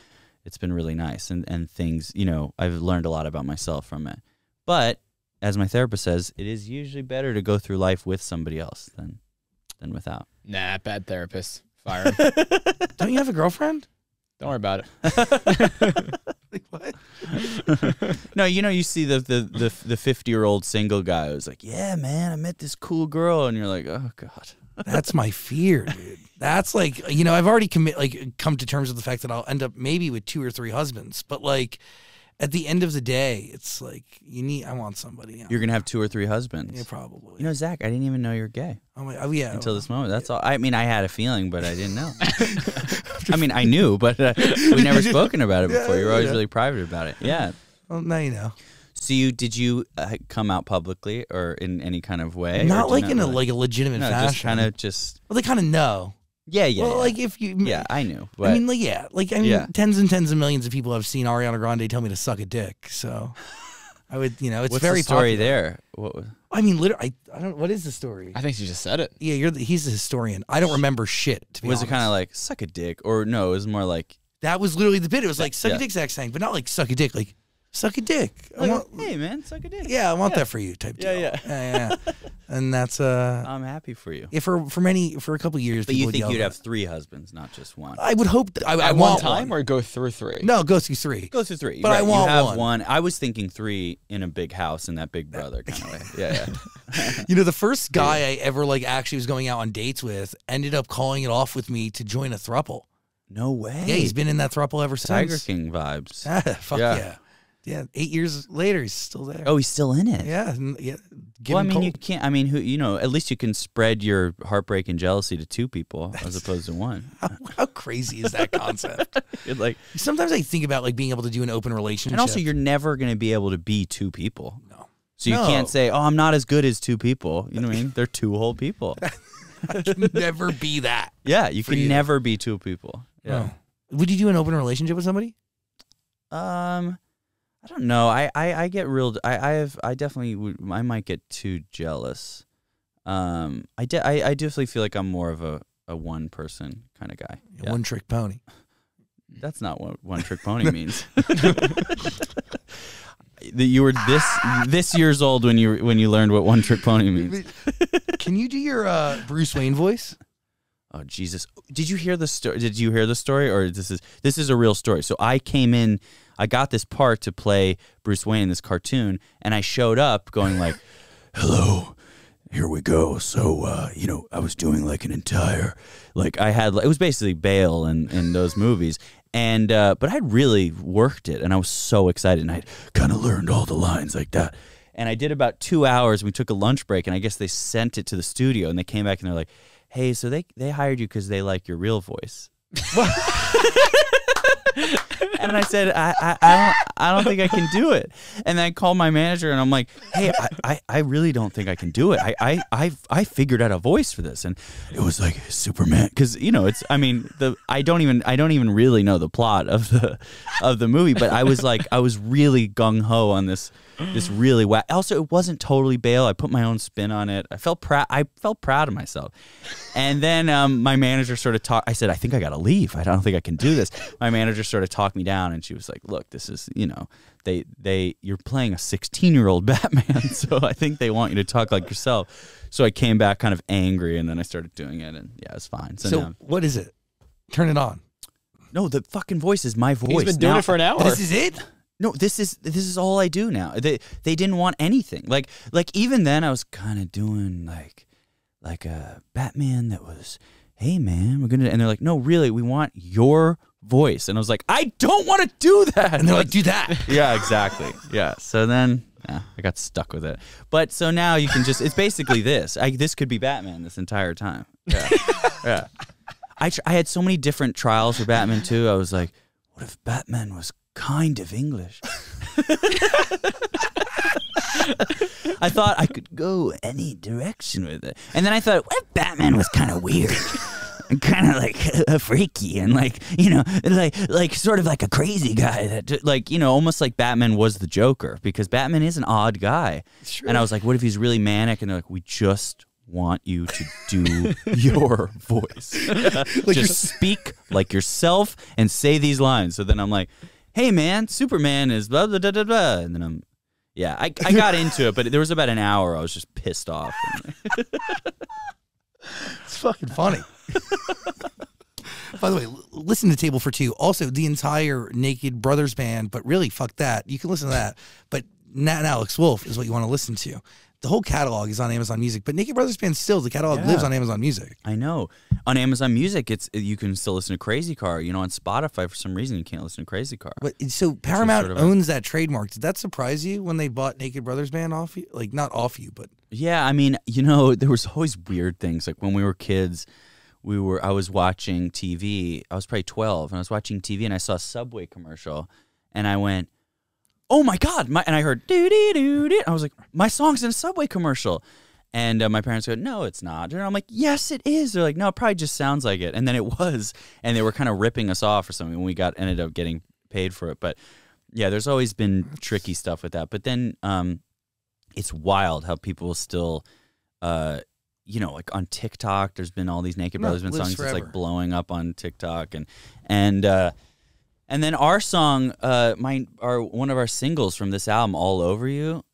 it's been really nice and, and things, you know, I've learned a lot about myself from it. But as my therapist says, it is usually better to go through life with somebody else than than without. Nah, bad therapist. Fire <laughs> don't you have a girlfriend Don't worry about it. <laughs> like what No, you know, you see the the the the fifty year old single guy who's like, "Yeah, man, I met this cool girl," and you're like, "Oh God." that's my fear dude that's like you know i've already commit like come to terms with the fact that i'll end up maybe with two or three husbands but like at the end of the day, it's like you need. I want somebody. You're gonna have two or three husbands. yeah, probably. You know, Zach, I didn't even know you're gay oh, my, oh yeah. until this moment. That's all. I mean, I had a feeling, but I didn't know. <laughs> I mean, I knew, but uh, we never <laughs> spoken about it before. you're always yeah. really private about it. Yeah. Well, now you know. So you did you uh, come out publicly or in any kind of way? Not like in a like a legitimate no, fashion. just kind of just Well, they kind of know. Yeah, yeah. well, yeah. like if you. yeah, I knew. But I mean, like yeah, like I mean, Yeah. tens and tens of millions of people have seen Ariana Grande tell me to suck a dick. So, <laughs> I would, you know, it's what's very the story popular. there? What was, I mean, literally, I, I don't. What is the story? I think she just said it. yeah, you're. The, he's the historian. I don't remember shit. To be was it kind of like suck a dick or no? It was more like that was literally the bit. It was like suck Yeah. a dick, Zach sang, but not like suck a dick, like suck a dick. Like, want- hey man, suck a dick. yeah, I want that for you, type Yeah, deal. yeah. yeah, yeah. <laughs> and that's uh, I'm happy for you. yeah, for for many for a couple years. But people you would think yell you'd that. have three husbands, not just one. I would hope. That, I, I At want one time one. or go through three? no, go through three. Go through three, But I want you have one. I was thinking three in a big house in that Big Brother kind of way. <laughs> Yeah, yeah. You know, the first guy I ever like actually was going out on dates with ended up calling it off with me to join a thruple. No way. Yeah, he's been in that thruple ever since. Tiger since. King vibes. Ah, <laughs> fuck Yeah. yeah. Yeah. eight years later, he's still there. Oh, he's still in it. yeah, yeah. Well, I mean, you can't. I mean, who you know? At least you can spread your heartbreak and jealousy to two people as <laughs> opposed to one. how, how crazy is that concept? <laughs> Like, Sometimes I think about like being able to do an open relationship. and also, you're never going to be able to be two people. No. So you No. can't say, "Oh, I'm not as good as two people." You know what I mean? They're two whole people. <laughs> I can never be that. Yeah, you can you. never be two people. Yeah. Oh. Would you do an open relationship with somebody? Um, I don't know. I, I, I get real. I, I have. I definitely. Would, I might get too jealous. Um, I, de- I, I definitely feel like I'm more of a, a one person kind of guy. Yeah. One trick pony. That's not what one trick pony <laughs> means. <laughs> that you were this this years old when you when you learned what one trick pony means. <laughs> Can you do your uh, Bruce Wayne voice? Oh Jesus! Did you hear the story? Did you hear the story, or this is this is a real story? So I came in, I got this part to play Bruce Wayne in this cartoon, and I showed up going like, <laughs> "Hello, here we go." So uh, you know, I was doing like an entire, like I had, it was basically Bale in in those movies, and uh, but I'd really worked it, and I was so excited, and I kind of learned all the lines like that. And I did about two hours. We took a lunch break, and I guess they sent it to the studio, and they came back and they're like, "Hey, so they they hired you because they like your real voice." <laughs> and I said, I, I, I don't I don't think I can do it. And then I called my manager and I'm like, hey, I, I, I really don't think I can do it. I, I, I, I figured out a voice for this. And it was like Superman. Cause you know, it's, I mean, the, I don't even, I don't even really know the plot of the, of the movie, but I was like, I was really gung ho on this, this really whack. Also, it wasn't totally Bale. I put my own spin on it. I felt proud. I felt proud of myself. And then um, my manager sort of talked. I said, I think I got to leave. I don't think I can do this. My manager sort of talked me down, and she was like, Look, this is you know, they they you're playing a 16 year old <laughs> Batman, so I think they want you to talk like yourself. So I came back kind of angry, and then I started doing it, and yeah, it's fine. So, So now, what is it? Turn it on. no, the fucking voice is my voice. He's been doing Now- it for an hour. This is it. No, this is this is all I do now. They they didn't want anything. Like like even then I was kind of doing like like a Batman that was, "Hey man, we're going to" and they're like, "No, really, we want your voice." And I was like, "I don't want to do that." And they're like, do that. <laughs> yeah, exactly. Yeah. So then yeah, I got stuck with it. But so now you can just it's basically this. I this could be Batman this entire time. Yeah. <laughs> yeah. I tr- I had so many different trials for Batman too. I was like, what if Batman was kind of English? I thought I could go any direction with it. And then I thought, what if Batman was kind of weird? And kind of like <laughs> a freaky and like you know like like sort of like a crazy guy that like you know almost like Batman was the Joker because Batman is an odd guy and I was like what if he's really manic and they're like we just want you to do <laughs> your voice <laughs> just speak like yourself and say these lines so then I'm like hey man Superman is blah blah blah blah, blah. and then I'm yeah I, I got <laughs> into it but there was about an hour I was just pissed off It's fucking funny. By the way, listen to Table for Two. Also, the entire Naked Brothers band, but really, fuck that. You can listen to that. But Nat and Alex Wolff is what you want to listen to. The whole catalog is on Amazon Music, but Naked Brothers Band still the catalog Yeah. lives on Amazon Music. I know. On Amazon Music, it's you can still listen to Crazy Car. You know, on Spotify, for some reason, you can't listen to Crazy Car. But so Paramount sort of a- owns that trademark. Did that surprise you when they bought Naked Brothers Band off you? Like not off you, but Yeah, I mean, you know, <laughs> there was always weird things. Like when we were kids, we were I was watching TV. I was probably 12 and I was watching TV and I saw a Subway commercial and I went, "Oh my god." My and I heard doo doo doo doo. I was like, "My song's in a Subway commercial." And uh, my parents go, "No, it's not." And I'm like, "Yes, it is." They're like, "No, it probably just sounds like it." And then it <laughs> was, and they were kind of ripping us off or something. And we got ended up getting paid for it. But yeah, there's always been tricky stuff with that. But then um, it's wild how people still, uh, you know, like on TikTok. There's been all these Naked No, Brothers lives songs that's forever. like blowing up on TikTok, and and uh, and then our song, uh, my our one of our singles from this album, "All Over You."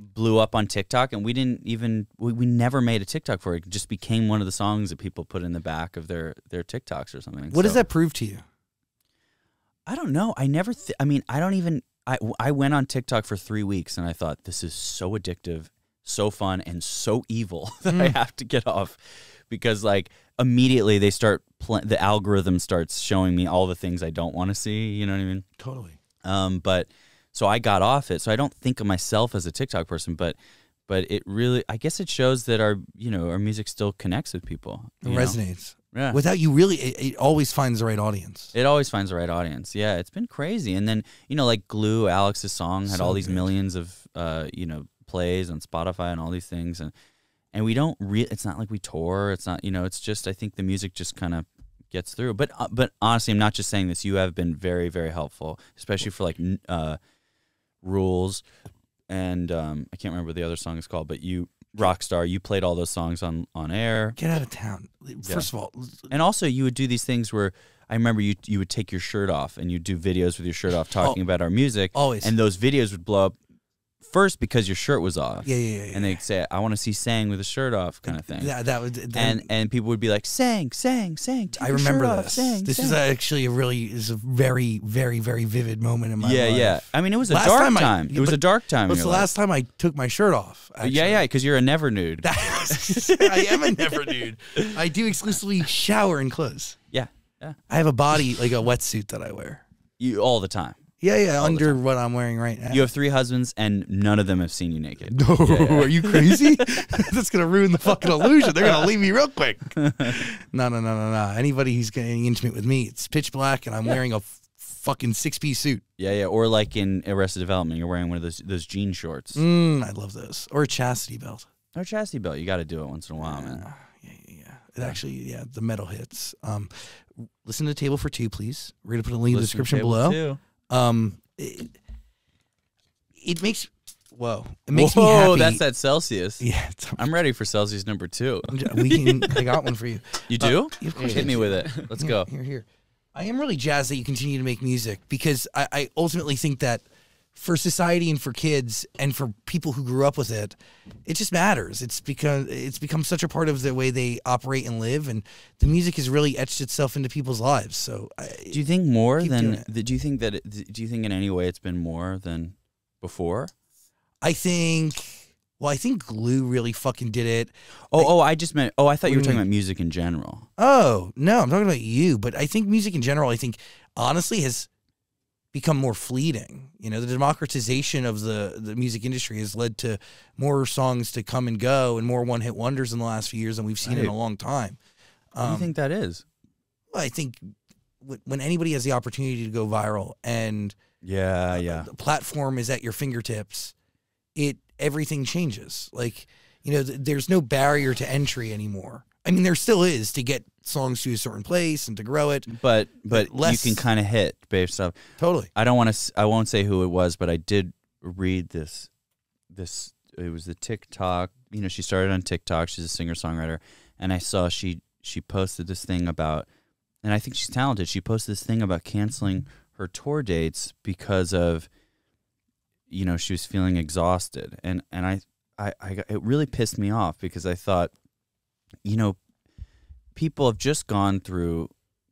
blew up on TikTok and we didn't even we, we never made a TikTok for it. It just became one of the songs that people put in the back of their their TikToks or something. what does that prove to you? I don't know. I never. Th- I mean, I don't even. I I went on TikTok for three weeks and I thought this is so addictive, so fun, and so evil <laughs> that I have to get off because like immediately they start pl- the algorithm starts showing me all the things I don't want to see. You know what I mean? Totally. Um, but so I got off it. So I don't think of myself as a TikTok person, but but it really, I guess it shows that our you know our music still connects with people. It know? resonates. Yeah. Without you really it, it always finds the right audience. It always finds the right audience. Yeah, it's been crazy. And then you know, like Glue, Alex's song had So all these good. millions of uh, you know plays on Spotify and all these things, and and we don't really It's not like we tour. It's not you know. It's just I think the music just kind of gets through. But uh, but honestly, I'm not just saying this. You have been very very helpful, especially for like uh, rules, and um, I can't remember what the other song is called, but you. Rockstar, you played all those songs on on air. Get out of town. First of all, And also, you would do these things where I remember you you would take your shirt off and you'd do videos with your shirt off talking about our music. always. And those videos would blow up first because your shirt was off. yeah, yeah, yeah. yeah. And they'd say, "I want to see Sang with a shirt off," kind of thing. That, that would. then- and and people would be like, "Sang, Sang, Sang." I remember shirt off, this. Sang, this Sang." is actually a really is a very very very vivid moment in my yeah, life. yeah. I mean, it was a Last dark time time. I- it was a dark time. It was the life. last time I took my shirt off? Uh, Yeah, yeah, because you're a never nude. <laughs> I am a never nude. I do exclusively shower in clothes. yeah, yeah. I have a body like a wetsuit that I wear. You all the time. Yeah, yeah, under what I'm wearing right now. You have three husbands, and none of them have seen you naked. no, <laughs> are you crazy? <laughs> That's gonna ruin the fucking illusion. They're gonna leave me real quick. <laughs> No, no, no, no, no. Anybody who's getting intimate with me, it's pitch black, and I'm wearing a f- fucking six piece suit. Yeah, yeah. Or like in Arrested Development, you're wearing one of those those jean shorts. Mm, I love those. Or a chastity belt. Or a chastity belt. You got to do it once in a while, man. Uh, yeah, yeah, yeah. It actually, yeah, the metal hits. Um, listen to Table for Two, please. We're gonna put a link in the Listen to description Table below. Two. Um, it, it makes whoa, it makes Whoa, me happy. that's that Celsius. <laughs> Yeah, I'm ready for Celsius number two. we can. <laughs> I got one for you. You do? Uh, of course Hit me with it. Let's go. Here, here. I am really jazzed that you continue to make music because I, I ultimately think that for society and for kids and for people who grew up with it, it just matters. It's because it's become such a part of the way they operate and live, and the music has really etched itself into people's lives. So, I, Do you think more than? Do you think that? It, do you think in any way it's been more than before? I think. Well, I think Glue really fucking did it. Oh, oh, I just meant. Oh, I thought you were talking mean? about music in general. Oh, no, I'm talking about you. But I think music in general, I think honestly has become more fleeting. You know, the democratization of the, the music industry has led to more songs to come and go and more one hit wonders in the last few years than we've seen in a long time. What do you Um, think that is? well, I think wh- when anybody has the opportunity to go viral and Yeah, yeah. the platform is at your fingertips, it everything changes. Like, you know, th- there's no barrier to entry anymore. I mean, there still is to get songs to a certain place and to grow it. But but less- you can kind of hit based off. Totally. I don't want to. I won't say who it was, but I did read this. This it was the TikTok. You know, she started on TikTok. She's a singer songwriter, and I saw she she posted this thing about, and I think she's talented. She posted this thing about canceling her tour dates because of, you know, she was feeling exhausted, and and I I, I it really pissed me off because I thought, you know, people have just gone through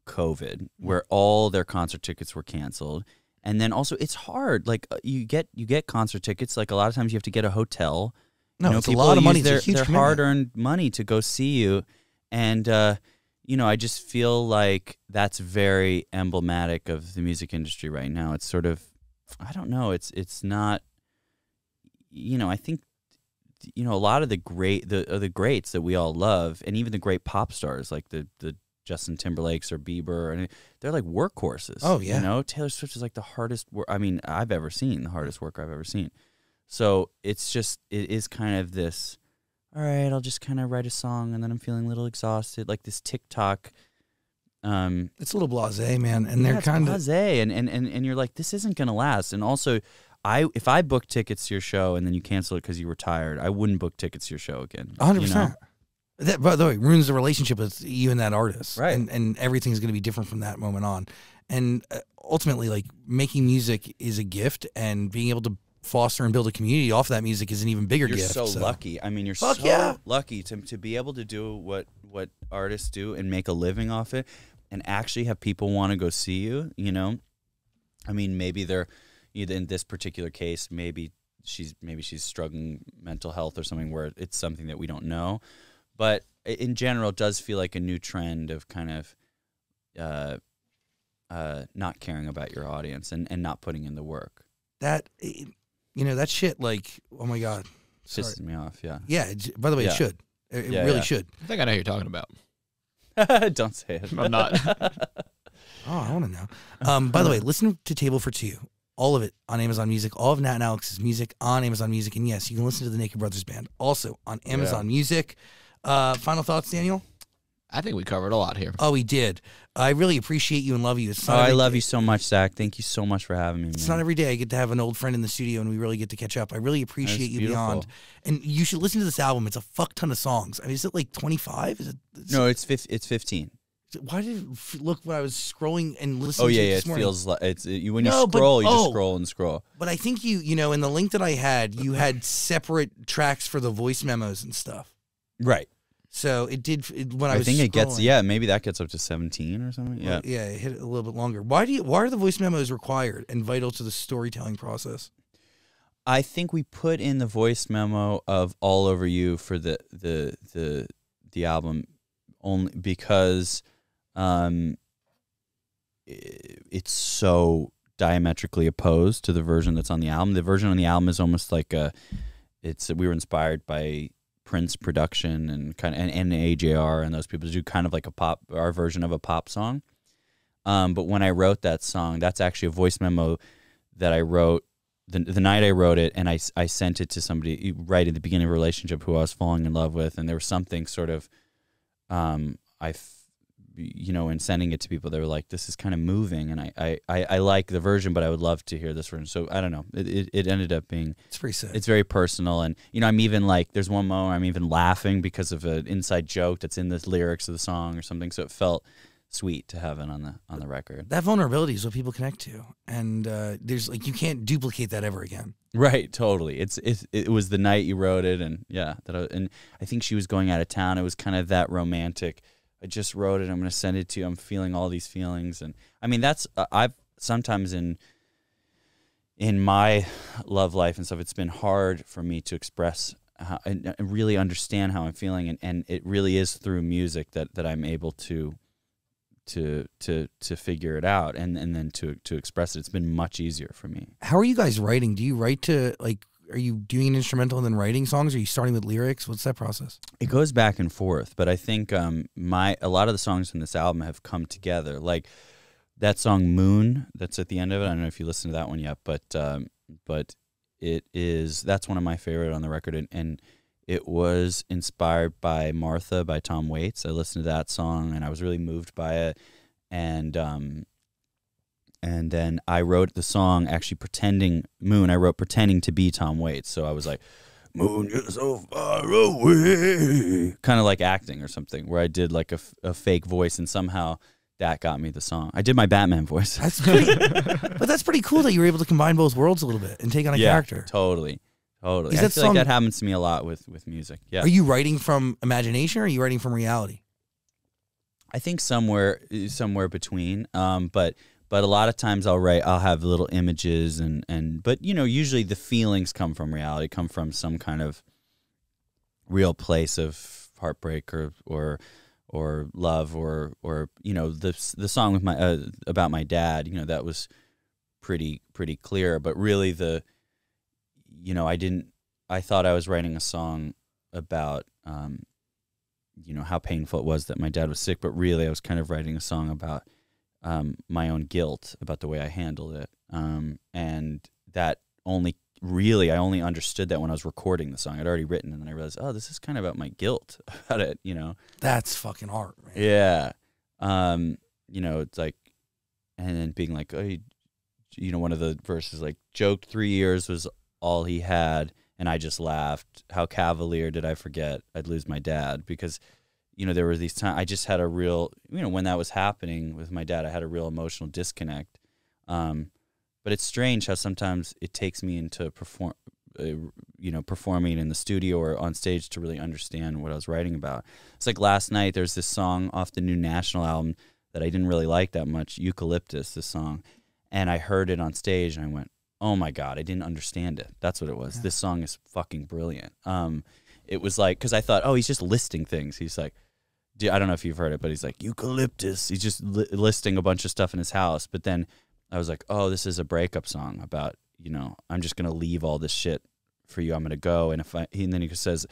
COVID, where all their concert tickets were canceled, and then also it's hard. Like uh, you get you get concert tickets. Like a lot of times you have to get a hotel. No, you know, it's a lot of money. Their, huge their hard-earned money to go see you, and uh, you know, I just feel like that's very emblematic of the music industry right now. It's sort of, I don't know. It's it's not. You know, I think you know a lot of the great the uh, the greats that we all love, and even the great pop stars like the the Justin Timberlakes or Bieber, and they're like workhorses. Oh, yeah. you know Taylor Swift is like the hardest work. I mean, I've ever seen the hardest work I've ever seen. So it's just it is kind of this. All right, I'll just kind of write a song, and then I'm feeling a little exhausted, like this TikTok. Um, It's a little blasé, man, and yeah, they're kind of blasé, and, and and and you're like, this isn't gonna last. And also, I if I book tickets to your show and then you cancel it because you were tired, I wouldn't book tickets to your show again. hundred you know? percent. That, by the way, ruins the relationship with you and that artist, Right. And and everything's going to be different from that moment on. And uh, ultimately, like making music is a gift, and being able to foster and build a community off that music is an even bigger You're gift. so, lucky. I mean, you're Fuck so yeah. lucky to to be able to do what what artists do and make a living off it, and actually have people want to go see you. You know, I mean, maybe they're in this particular case, maybe she's maybe she's struggling mental health or something where it's something that we don't know, but in general, it does feel like a new trend of kind of. Uh, uh, not caring about your audience and, and not putting in the work That eh, you know that shit. Like, oh my god, sorry. pisses me off. Yeah, Yeah. By the way, Yeah. it should. It, it Yeah, really yeah. should. I think I know who you're talking about. <laughs> don't say it. I'm not. <laughs> Oh, I want to know. Um, by the way, <laughs> listen to Table for Two. All of it on Amazon Music. All of Nat and Alex's music on Amazon Music. And yes, you can listen to the Naked Brothers Band also on Amazon Music. Uh, final thoughts, Daniel? I think we covered a lot here. Oh, we did. I really appreciate you and love you. It's Oh, I every- love you so much, Zach. Thank you so much for having me. It's man. not every day I get to have an old friend in the studio and we really get to catch up. I really appreciate That's you beautiful. beyond. And you should listen to this album. It's a fuck ton of songs. I mean, is it like 25? Is it's- no, it's fif- it's fifteen. Why did it look when I was scrolling and oh, listening Oh yeah, yeah. It morning? feels like it's it, you when you No, but- scroll, you oh. just scroll and scroll. But I think you, you know, in the link that I had, you had separate tracks for the voice memos and stuff. Right. So it did it, when I, I, was. think it gets yeah, maybe that gets up to seventeen or something. Yeah. Well, yeah, it hit it a little bit longer. Why do you? Why are the voice memos required and vital to the storytelling process? I think we put in the voice memo of "All Over You" for the the the the album only because um it's so diametrically opposed to the version that's on the album. The version on the album is almost like a it's we were inspired by Prince production and kind of and, and AJR and those people do kind of like a pop our version of a pop song. Um, but when I wrote that song, that's actually a voice memo that I wrote the, the night I wrote it, and I, I sent it to somebody right at the beginning of a relationship who I was falling in love with, and there was something sort of, um, I, you know, in sending it to people, they were like, "This is kind of moving," and I, I, I, I like the version, but I would love to hear this version. So I don't know, it, it, it ended up being It's pretty sick. it's very personal, and you know, I'm even like, there's one moment I'm even laughing because of an inside joke that's in the lyrics of the song or something. So it felt sweet to have it on the on the record. that vulnerability is what people connect to, and uh, there's like you can't duplicate that ever again. Right, totally. It's it, it was the night you wrote it, and yeah, that I, and I think she was going out of town. It was kind of that romantic. I just wrote it. I'm going to send it to you. I'm feeling all these feelings, and I mean that's uh, I've sometimes in in my love life and stuff. It's been hard for me to express how, and, and really understand how I'm feeling, and, and it really is through music that that I'm able to to to to figure it out and and then to to express it. It's been much easier for me. How are you guys writing? Do you write to like? Are you doing an instrumental and then writing songs? Are you starting with lyrics? What's that process? It goes back and forth, but I think um, my a lot of the songs from this album have come together. Like that song "Moon" that's at the end of it. I don't know if you listened to that one yet, but um, but it is that's one of my favorite on the record, and, and it was inspired by Martha by Tom Waits. I listened to that song and I was really moved by it, and um, and then I wrote the song actually pretending "Moon." I wrote pretending to be Tom Waits, so I was like. Moon, you're so far away. Kind of like acting or something, where I did like a, a fake voice, and somehow that got me the song. I did my Batman voice. That's pretty, <laughs> but that's pretty cool that you were able to combine both worlds a little bit and take on a yeah, character. totally, totally. Is I that feel song- like that happens to me a lot with with music. Yeah, Are you writing from imagination or are you writing from reality? I think somewhere somewhere between. Um, but but a lot of times I'll write. I'll have little images and and but you know usually the feelings come from reality, come from some kind of real place of heartbreak or or or love or or you know the the song with my uh, about my dad you know that was pretty pretty clear but really the you know I didn't I thought I was writing a song about um you know how painful it was that my dad was sick but really I was kind of writing a song about um my own guilt about the way I handled it um and that only really I only understood that when I was recording the song. I'd already written and then I realized, oh, this is kind of about my guilt <laughs> about it, you know. That's fucking art, man. Yeah. Um, you know, it's like and then being like, oh, you, you know, one of the verses like joked 3 years was all he had and I just laughed. How cavalier did I forget I'd lose my dad because you know, there were these times I just had a real, you know, when that was happening with my dad, I had a real emotional disconnect. Um, but it's strange how sometimes it takes me into perform uh, you know performing in the studio or on stage to really understand what I was writing about. It's like last night there's this song off the new National album that I didn't really like that much, Eucalyptus, this song, and I heard it on stage and I went, "Oh my god, I didn't understand it." That's what it was. Yeah. This song is fucking brilliant. Um, it was like because I thought, oh, he's just listing things. He's like, I don't know if you've heard it, but he's like eucalyptus. He's just li- listing a bunch of stuff in his house, but then I was like, oh, this is a breakup song about, you know, I'm just gonna leave all this shit for you. I'm gonna go, and if I, and then he says,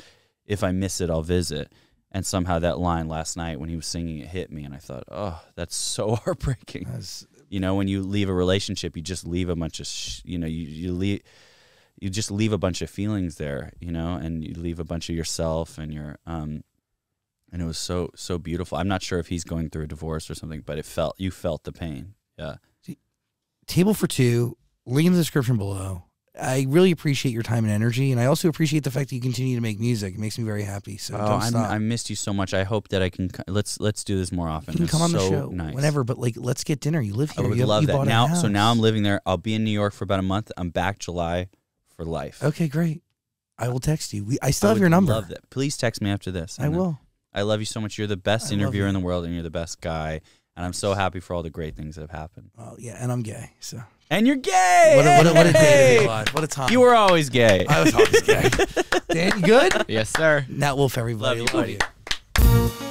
if I miss it, I'll visit. And somehow that line last night when he was singing it hit me, and I thought, oh, that's so <laughs> heartbreaking. That's, you know, when you leave a relationship, you just leave a bunch of, sh- you know, you you leave, you just leave a bunch of feelings there, you know, and you leave a bunch of yourself and your, um, and it was so so beautiful. I'm not sure if he's going through a divorce or something, but it felt you felt the pain. Yeah table for two. Link in the description below. I really appreciate your time and energy, and I also appreciate the fact that you continue to make music. It makes me very happy. So oh, i missed you so much. I hope that I can let's let's do this more often. You can come on so the show nice. whenever, but like let's get dinner. You live here. I would you love have, that. Now, so now I'm living there. I'll be in New York for about a month. I'm back July for life. Okay, great. I will text you. We, I still I have your number. Love that. Please text me after this. I, I will. I love you so much. You're the best I interviewer in the world, and you're the best guy. And I'm so happy for all the great things that have happened. Oh yeah, and I'm gay, so and you're gay. What a, what a, what a day to be alive. What a time. You were always gay. I was always gay. <laughs> Dan, you good? Yes, sir. Nat Wolff, everybody. Love you, Love you.